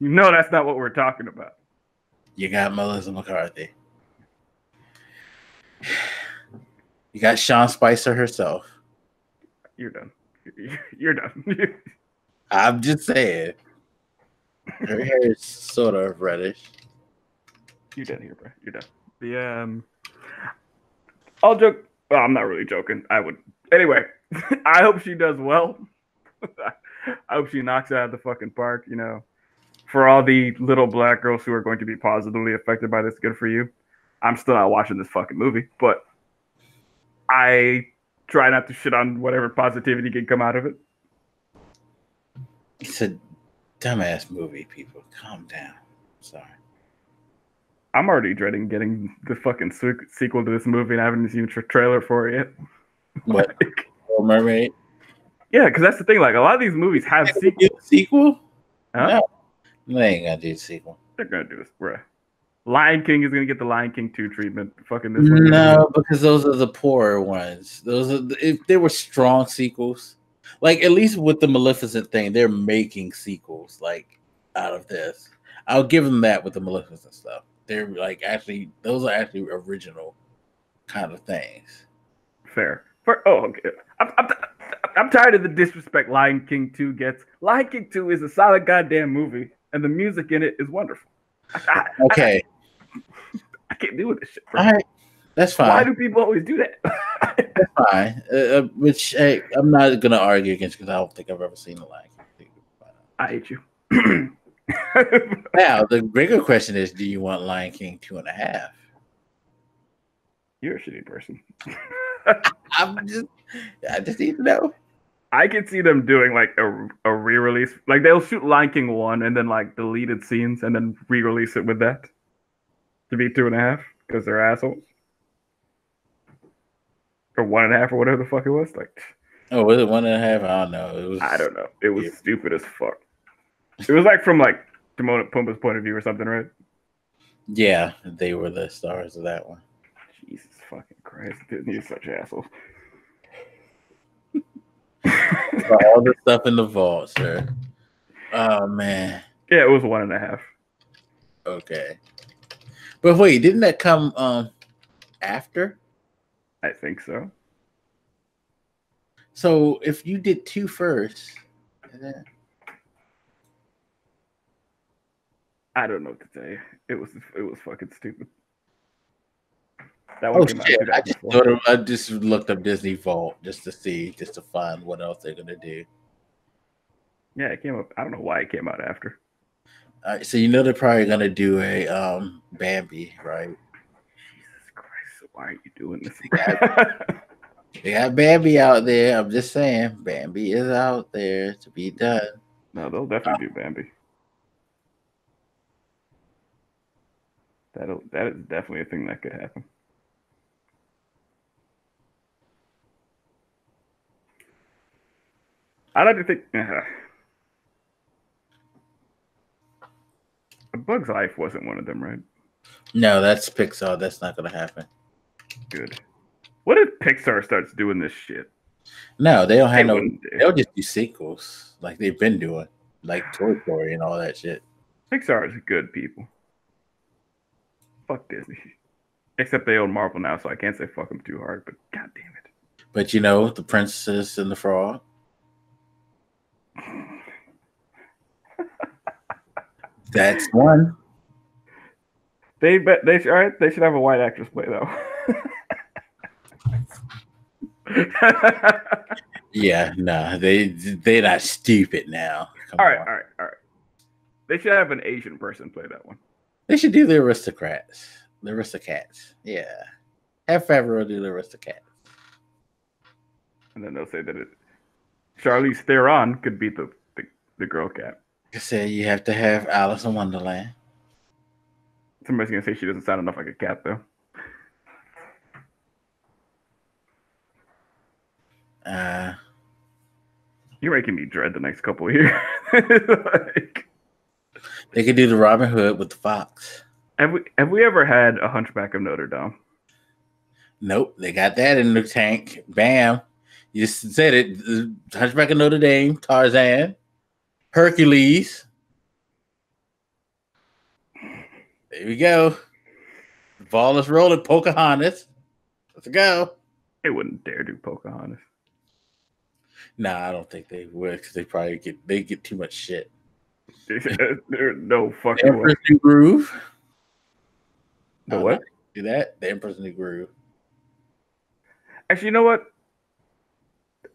you know that's not what we're talking about. You got Melissa McCarthy. You got Sean Spicer herself. You're done. You're done. I'm just saying. Her hair is sort of reddish. You're done here, bro. You're done. The um, I'll joke. Well, I'm not really joking. I would. Anyway, I hope she does well. I hope she knocks out of the fucking park. You know, for all the little black girls who are going to be positively affected by this, good for you. I'm still not watching this fucking movie, but I try not to shit on whatever positivity can come out of it. It's a dumbass movie, people. Calm down. Sorry. I'm already dreading getting the fucking se- sequel to this movie, and I haven't seen a tra- trailer for it yet. What? Like, Little Mermaid? yeah, because that's the thing. Like a lot of these movies have They sequels. sequel? Huh? No. They ain't gonna do a sequel. They're gonna do this, bruh. Lion King is gonna get the Lion King two treatment. Fucking this one. No, because those are the poorer ones. Those are the, if they were strong sequels. Like at least with the Maleficent thing, they're making sequels like out of this. I'll give them that with the Maleficent stuff. They're like actually those are actually original kind of things. Fair. For, oh, okay. I'm, I'm, I'm tired of the disrespect Lion King 2 gets. Lion King 2 is a solid goddamn movie, and the music in it is wonderful. I, I, Okay, I can't deal with this shit. all right, that's fine. Why do people always do that? That's fine. Uh, uh, which hey, I'm not gonna argue against because I don't think I've ever seen the Lion King. I hate you. Now the bigger question is, do you want Lion King two and a half? You're a shitty person. I'm just, I just need to know. I could see them doing like a, a re-release. Like they'll shoot Lion King one and then like deleted scenes and then re-release it with that to be two and a half because they're assholes. Or one and a half or whatever the fuck it was. Like Oh, was it one and a half? I don't know. It was. I don't know. It was Yeah. stupid as fuck. It was like from like Timon and Pumbaa's point of view or something, right? Yeah, they were the stars of that one. Jesus fucking Christ. Disney is such assholes. All the stuff in the vault, sir. Oh man. Yeah, it was one and a half. Okay. But wait, didn't that come um after? I think so. So if you did two first, then- I don't know what to say. It was it was fucking stupid. That Oh shit! I just 2004. thought of- I just looked up Disney Vault just to see, just to find what else they're gonna do. Yeah, it came up. I don't know why it came out after. All right, so you know they're probably gonna do a um Bambi, right? Why are you doing this? They got Bambi out there. I'm just saying, Bambi is out there to be done. no, they'll definitely do Bambi. That'll that is definitely a thing that could happen. I like to think. Uh, A Bug's Life wasn't one of them, right? No, that's Pixar. That's not gonna happen. Good. What if Pixar starts doing this shit? No, they don't They have no. They'll just do sequels like they've been doing, like Toy Story and all that shit. Pixar is good people. Fuck Disney. Except they own Marvel now, so I can't say fuck them too hard. But god damn it. But you know, the Princess and the Frog. That's one. They bet they. All right, they should have a white actress play though. Yeah, no, they they're not stupid now. Come all right, on. all right, all right. They should have an Asian person play that one. They should do the aristocrats, the aristocrats. Yeah, have Favreau do the aristocats. And then they'll say that it Charlize Theron could beat the, the, the girl cat. I said, you have to have Alice in Wonderland. Somebody's gonna say she doesn't sound enough like a cat though. Uh, You're making me dread the next couple of years. like, they could do the Robin Hood with the fox. have we have we ever had a Hunchback of Notre Dame? Nope, they got that in the tank. Bam. You just said it. Hunchback of Notre Dame, Tarzan, Hercules. There we go. Ball is rolling. Pocahontas. Let's go. They wouldn't dare do Pocahontas. Nah, I don't think they would because they probably get they get too much shit. There's no The fucking way. New Groove. The Uh, what? Do that. The Emperor's New Groove. Actually, you know what?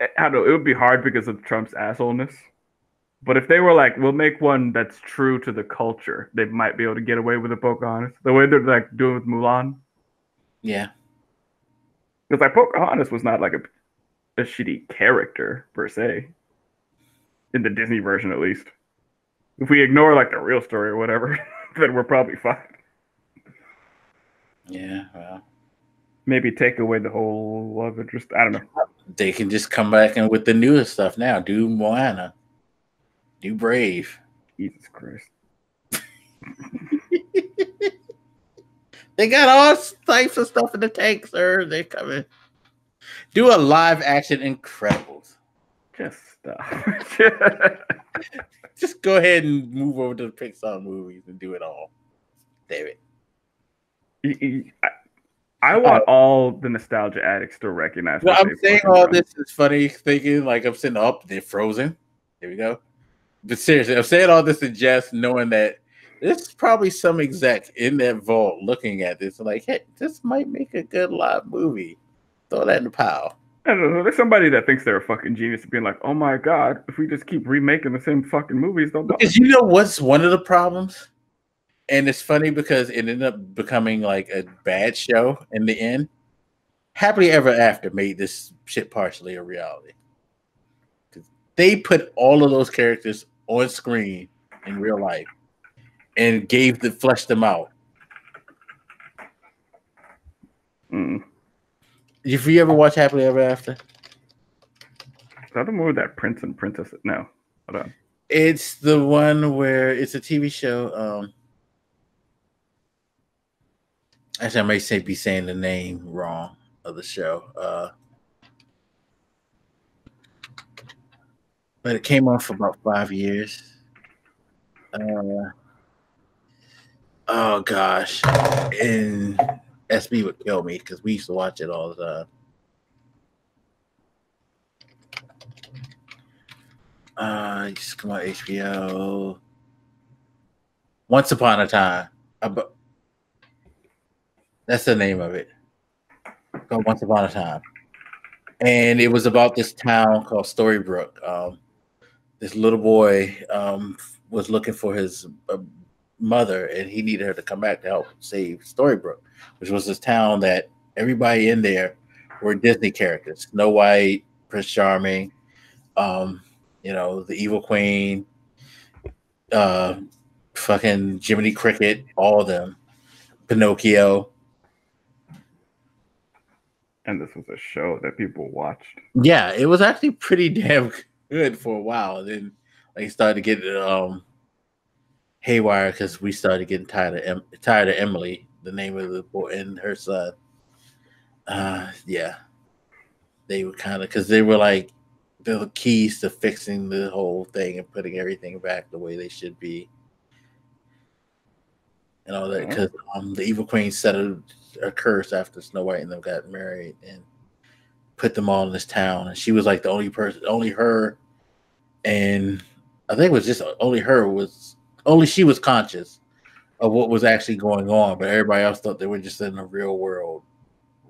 I I don't know. It would be hard because of Trump's assholeness. But if they were like, we'll make one that's true to the culture, they might be able to get away with a Pocahontas. The way they're like doing with Mulan. Yeah. Because like Pocahontas was not like a, a shitty character per se. In the Disney version at least. If we ignore like the real story or whatever, then we're probably fine. Yeah. Well, Maybe take away the whole love interest. I don't know. they can just come back and with the newest stuff now. Do Moana. Do Brave. Jesus Christ. They got all types of stuff in the tank, sir. They're coming. Do a live action Incredibles. Just stop. Just go ahead and move over to the Pixar movies and do it all. Damn it. I want uh, all the nostalgia addicts to recognize. Well, I'm saying all this is funny thinking like I'm sitting up, they're frozen. There we go. But seriously, I'm saying all this in jest, knowing that there's probably some exec in that vault looking at this like, hey, this might make a good live movie. Throw that in the pile. I don't know. There's somebody that thinks they're a fucking genius, being like, "Oh my god, if we just keep remaking the same fucking movies, they'll." die." Because you know what's one of the problems? And it's funny because it ended up becoming like a bad show in the end. Happily Ever After made this shit partially a reality. They put all of those characters on screen in real life and gave the flesh them out. Mm. If you ever watch Happily Ever After, Is that the movie with that prince and princess? No, hold on. it's the one where it's a TV show. Um, actually, I may say be saying the name wrong of the show. Uh, but it came on for about five years. Uh, oh gosh, and SB would kill me because we used to watch it all the time. Uh, just come on HBO. Once upon a time. Abo- That's the name of it. Once Upon a Time, and it was about this town called Storybrooke. Um, this little boy um, was looking for his uh, mother, and he needed her to come back to help save Storybrooke, which was this town that everybody in there were Disney characters: Snow White, Prince Charming, um, you know, the Evil Queen, uh, fucking Jiminy Cricket, all of them, Pinocchio. And this was a show that people watched. Yeah, it was actually pretty damn good for a while. And then like started to get um haywire because we started getting tired of em- tired of Emily, the name of the boy and her son. Uh yeah. They were kind of because they were like the keys to fixing the whole thing and putting everything back the way they should be. And all that because um, the evil queen set a, a curse after Snow White and them got married and put them all in this town. And she was like the only person, only her, and I think it was just only her was only she was conscious of what was actually going on, but everybody else thought they were just in the real world,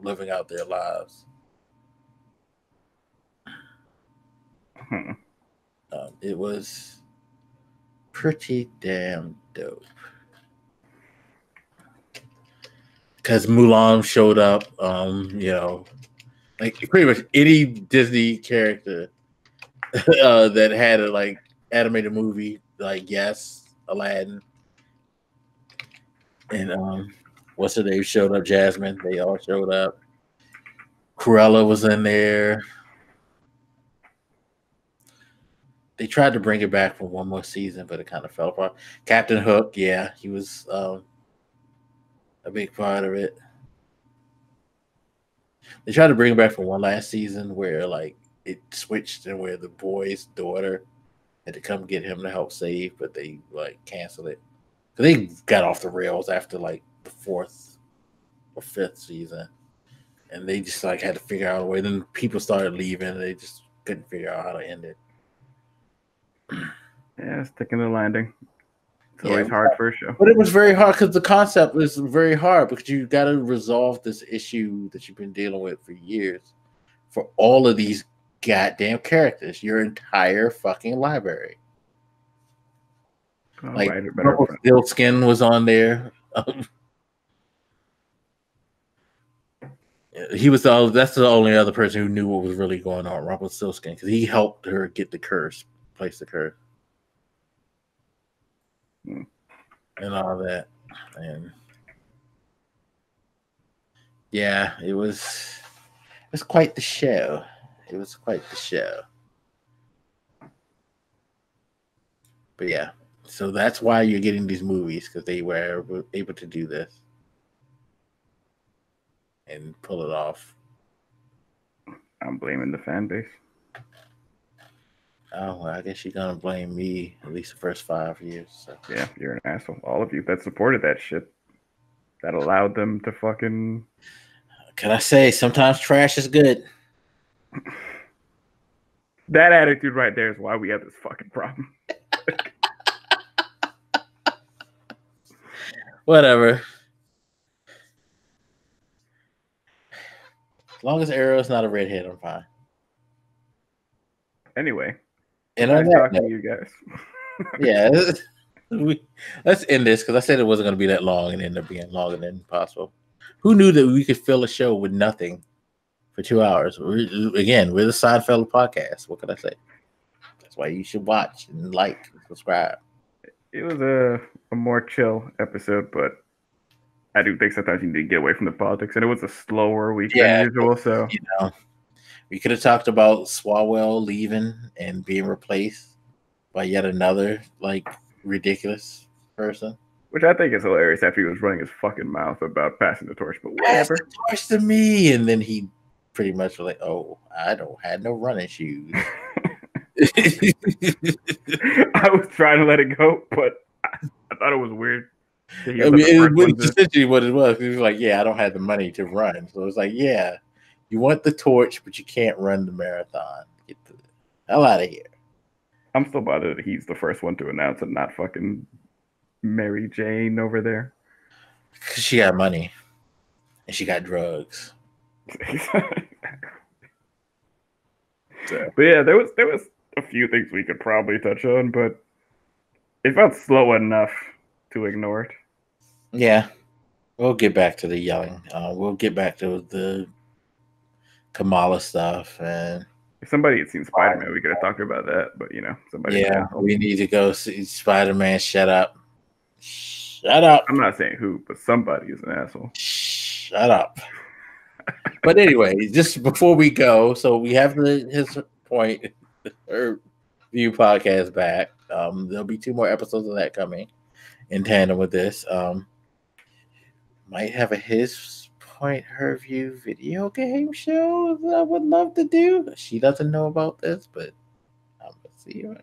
living out their lives. Hmm. Um, it was pretty damn dope. Because Mulan showed up, um, you know, like pretty much any Disney character uh, that had a like animated movie, like yes, Aladdin, and um, what's her name showed up, Jasmine. They all showed up. Cruella was in there. They tried to bring it back for one more season, but it kind of fell apart. Captain Hook, yeah, he was um, a big part of it. They tried to bring it back for one last season where like it switched and where the boy's daughter had to come get him to help save, but they like canceled it. They got off the rails after like the fourth or fifth season, and they just like had to figure out a way. Then people started leaving, and they just couldn't figure out how to end it. Yeah, sticking the landing. It's Yeah. always hard for a show. But it was very hard because the concept was very hard because you got to resolve this issue that you've been dealing with for years for all of these goddamn characters, your entire fucking library. Like better- Rumpelstiltskin was on there. He was the that's the only other person who knew what was really going on, Robert Rumpelstiltskin, because he helped her get the curse, place the curse, Hmm. and all that, and yeah, it was it was quite the show. It was quite the show. But yeah, so that's why you're getting these movies because they were able- to do this and pull it off. I'm blaming the fan base. Oh, well, I guess you're gonna blame me at least the first five years. So. Yeah, you're an asshole. All of you that supported that shit. That allowed them to fucking Can I say sometimes trash is good? That attitude right there is why we have this fucking problem. Whatever. As long as Arrow's not a redhead, I'm fine. Anyway, And I'm talking to you guys. yeah, we, let's end this because I said it wasn't going to be that long and ended up being longer than possible. Who knew that we could fill a show with nothing for two hours? We're, again, we're the Seinfeld podcast. What can I say? That's why you should watch and like and subscribe. It was a, a more chill episode, but I do think sometimes you need to get away from the politics, and it was a slower week Yeah. than usual. So You know, we could have talked about Swalwell leaving and being replaced by yet another like ridiculous person. which I think is hilarious after he was running his fucking mouth about passing the torch, but Pass whatever. the torch to me, and then he pretty much like, "Oh, I don't have no running shoes." I was trying to let it go, but I, I thought it was weird. I mean, it was essentially what it was. He was like, "Yeah, I don't have the money to run," so it's like, "Yeah, you want the torch, but you can't run the marathon. Get the hell out of here." I'm still bothered that he's the first one to announce it, not fucking Mary Jane over there. Cause she got money and she got drugs. So, But yeah, there was there was a few things we could probably touch on, but it felt slow enough to ignore it. yeah, we'll get back to the yelling. Uh, we'll get back to the Kamala stuff, and If somebody had seen Spider Man, we could have talked about that. But you know, somebody. yeah, we need to go see Spider Man. Shut up! Shut up! I'm not saying who, but somebody is an asshole. Shut up. But anyway, just before we go, so we have the his point or view podcast back. Um, there'll be two more episodes of that coming in tandem with this. Um, might have a his point her view video game show that I would love to do. She doesn't know about this, but I'm gonna see. you.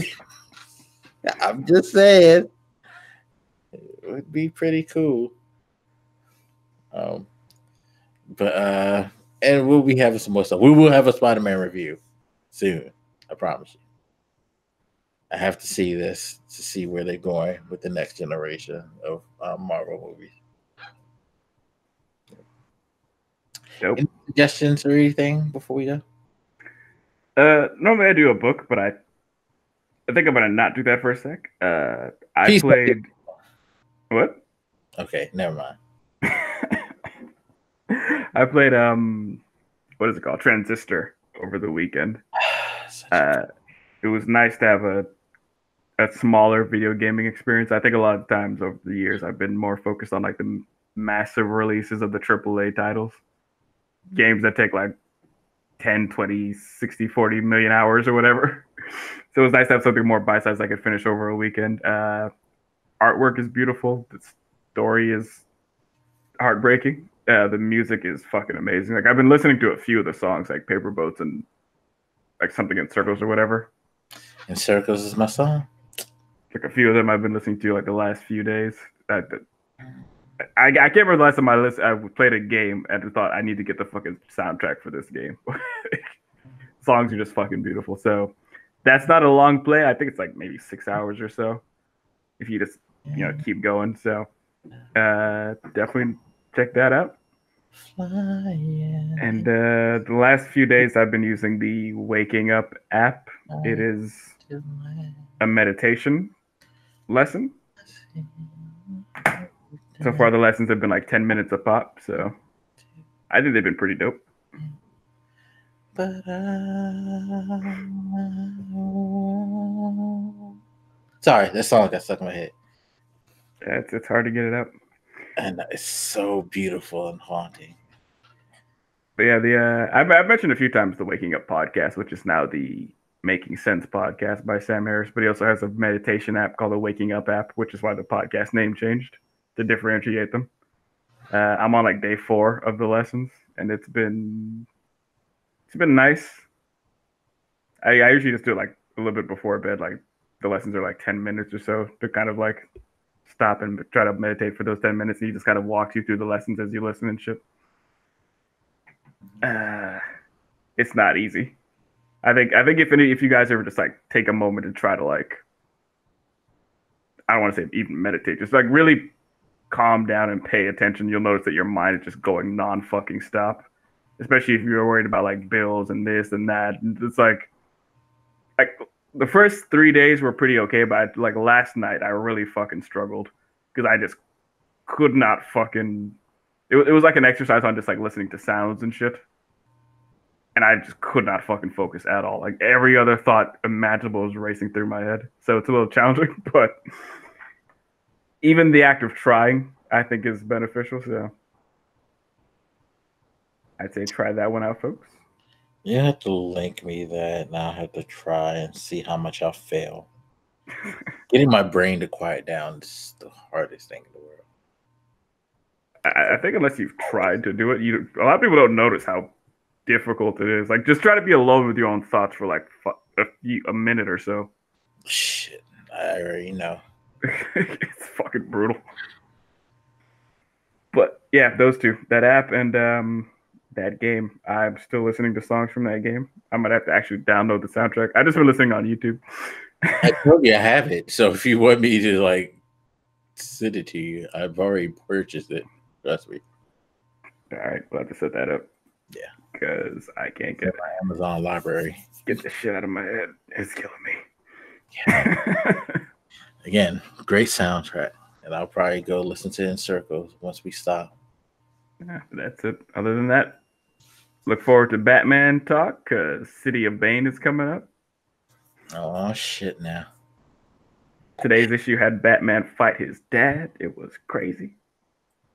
I'm just saying, it would be pretty cool. Um, but uh, and we'll be having some more stuff. We will have a Spider-Man review soon. I promise you. I have to see this to see where they're going with the next generation of uh, Marvel movies. Dope. Any suggestions or anything before we go? Uh, normally I do a book, but I, I think I'm gonna not do that for a sec. Uh, I Please played. What? Okay, never mind. I played um, what is it called? Transistor over the weekend. Uh, it was nice to have a a smaller video gaming experience. I think a lot of times over the years I've been more focused on like the massive releases of the AAA titles. Games that take like 10, 20, 60, 40 million hours or whatever. So it was nice to have something more bite sized I could finish over a weekend. Uh, artwork is beautiful. The story is heartbreaking. Uh, the music is fucking amazing. Like I've been listening to a few of the songs, like Paper Boats and like something in circles or whatever. In Circles is my song. Like a few of them I've been listening to like the last few days. That- I, I can't remember the last time I list, I played a game and thought I need to get the fucking soundtrack for this game. Songs are just fucking beautiful. So that's not a long play. I think it's like maybe six hours or so. If you just you know keep going. So uh, definitely check that out. Flying And uh, the last few days I've been using the Waking Up app. It is a meditation lesson. So far, the lessons have been like 10 minutes a pop. So I think they've been pretty dope. But I... Sorry, that song got stuck in my head. Yeah, it's, it's hard to get it up. And it's so beautiful and haunting. But yeah, the uh, I've, I've mentioned a few times the Waking Up podcast, which is now the Making Sense podcast by Sam Harris. But he also has a meditation app called the Waking Up app, which is why the podcast name changed to differentiate them. Uh, I'm on like day four of the lessons, and it's been it's been nice. I, I usually just do it like a little bit before bed, like the lessons are like 10 minutes or so to kind of like stop and try to meditate for those 10 minutes, and he just kind of walks you through the lessons as you listen and shit uh, it's not easy. I think I think if any if you guys ever just like take a moment and try to like I don't want to say even meditate, just like really calm down and pay attention, you'll notice that your mind is just going non fucking stop. Especially if you're worried about like bills and this and that. It's like like the first three days were pretty okay, but like last night I really fucking struggled because I just could not fucking it, it was like an exercise on just like listening to sounds and shit. And I just could not fucking focus at all. Like every other thought imaginable was racing through my head. So it's a little challenging, but even the act of trying, I think, is beneficial. So I'd say try that one out, folks. You have to link me that, and I'll have to try and see how much I'll fail. Getting my brain to quiet down is the hardest thing in the world. I, I think unless you've tried to do it, you a lot of people don't notice how difficult it is. Like just try to be alone with your own thoughts for like a, few, a minute or so. Shit, I already know. it's fucking brutal. But yeah, those two, that app and um, that game. I'm still listening to songs from that game. I might have to actually download the soundtrack. I just been listening on YouTube. I told you I have it. So if you want me to like send it to you, I've already purchased it. Trust me. All right, we'll have to set that up. Yeah. Because I can't get My Amazon library. get the shit out of my head. It's killing me. Again, great soundtrack. And I'll probably go listen to it in circles once we stop. Yeah, that's it. Other than that, look forward to Batman talk because City of Bane is coming up. Oh shit now. Today's issue had Batman fight his dad. It was crazy.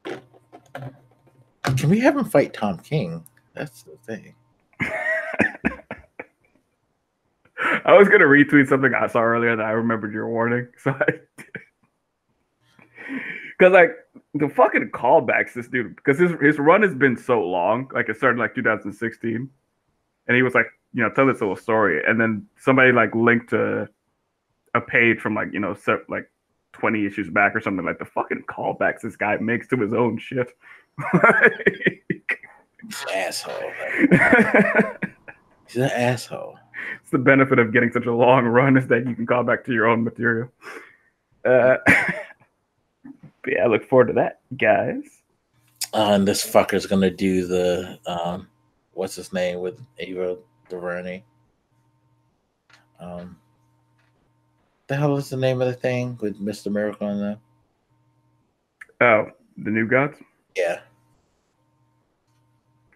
Can we have him fight Tom King? That's the thing. I was gonna retweet something I saw earlier that I remembered your warning, so I because like the fucking callbacks this dude because his his run has been so long, like it started like 2016, and he was like you know tell this little story, and then somebody like linked to a page from like you know se- like 20 issues back or something like the fucking callbacks this guy makes to his own shit. Asshole. He's an asshole. it's the benefit of getting such a long run is that you can call back to your own material. Uh, yeah, I look forward to that, guys. Uh, and this fucker's gonna do the um, what's his name with Ava DuVernay. Um, the hell is the name of the thing with Mister Miracle on them? Oh, the new gods. Yeah,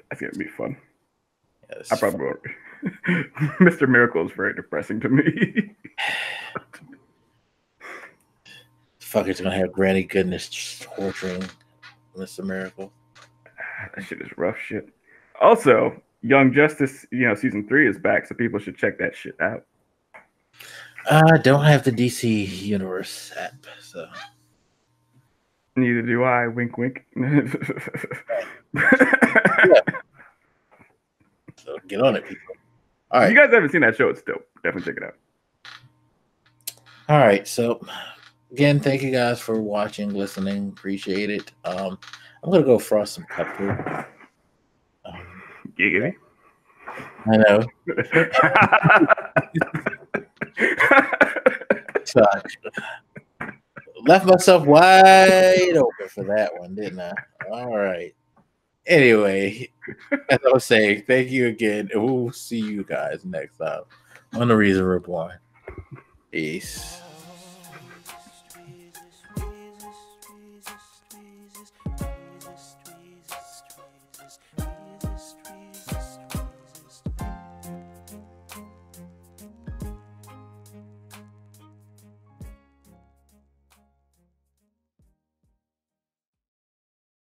That's gonna be fun. yeah I probably. Mr. Miracle is very depressing to me. fucker's gonna have Granny Goodness torturing Mister Miracle. Ah, that shit is rough shit. Also, Young Justice, you know, season three is back, so people should check that shit out. I don't have the DC Universe app, so Neither do I. Wink, wink. so get on it, people. All If you guys haven't seen that show, it's dope. Definitely check it out. all right. So again, thank you guys for watching, listening. Appreciate it. Um, I'm gonna go frost some cupcake. Um, Giggity. I know. Left myself wide open for that one, didn't I? All right. Anyway, as I was saying, thank you again, we'll see you guys next time on the Reason Reborn. Peace.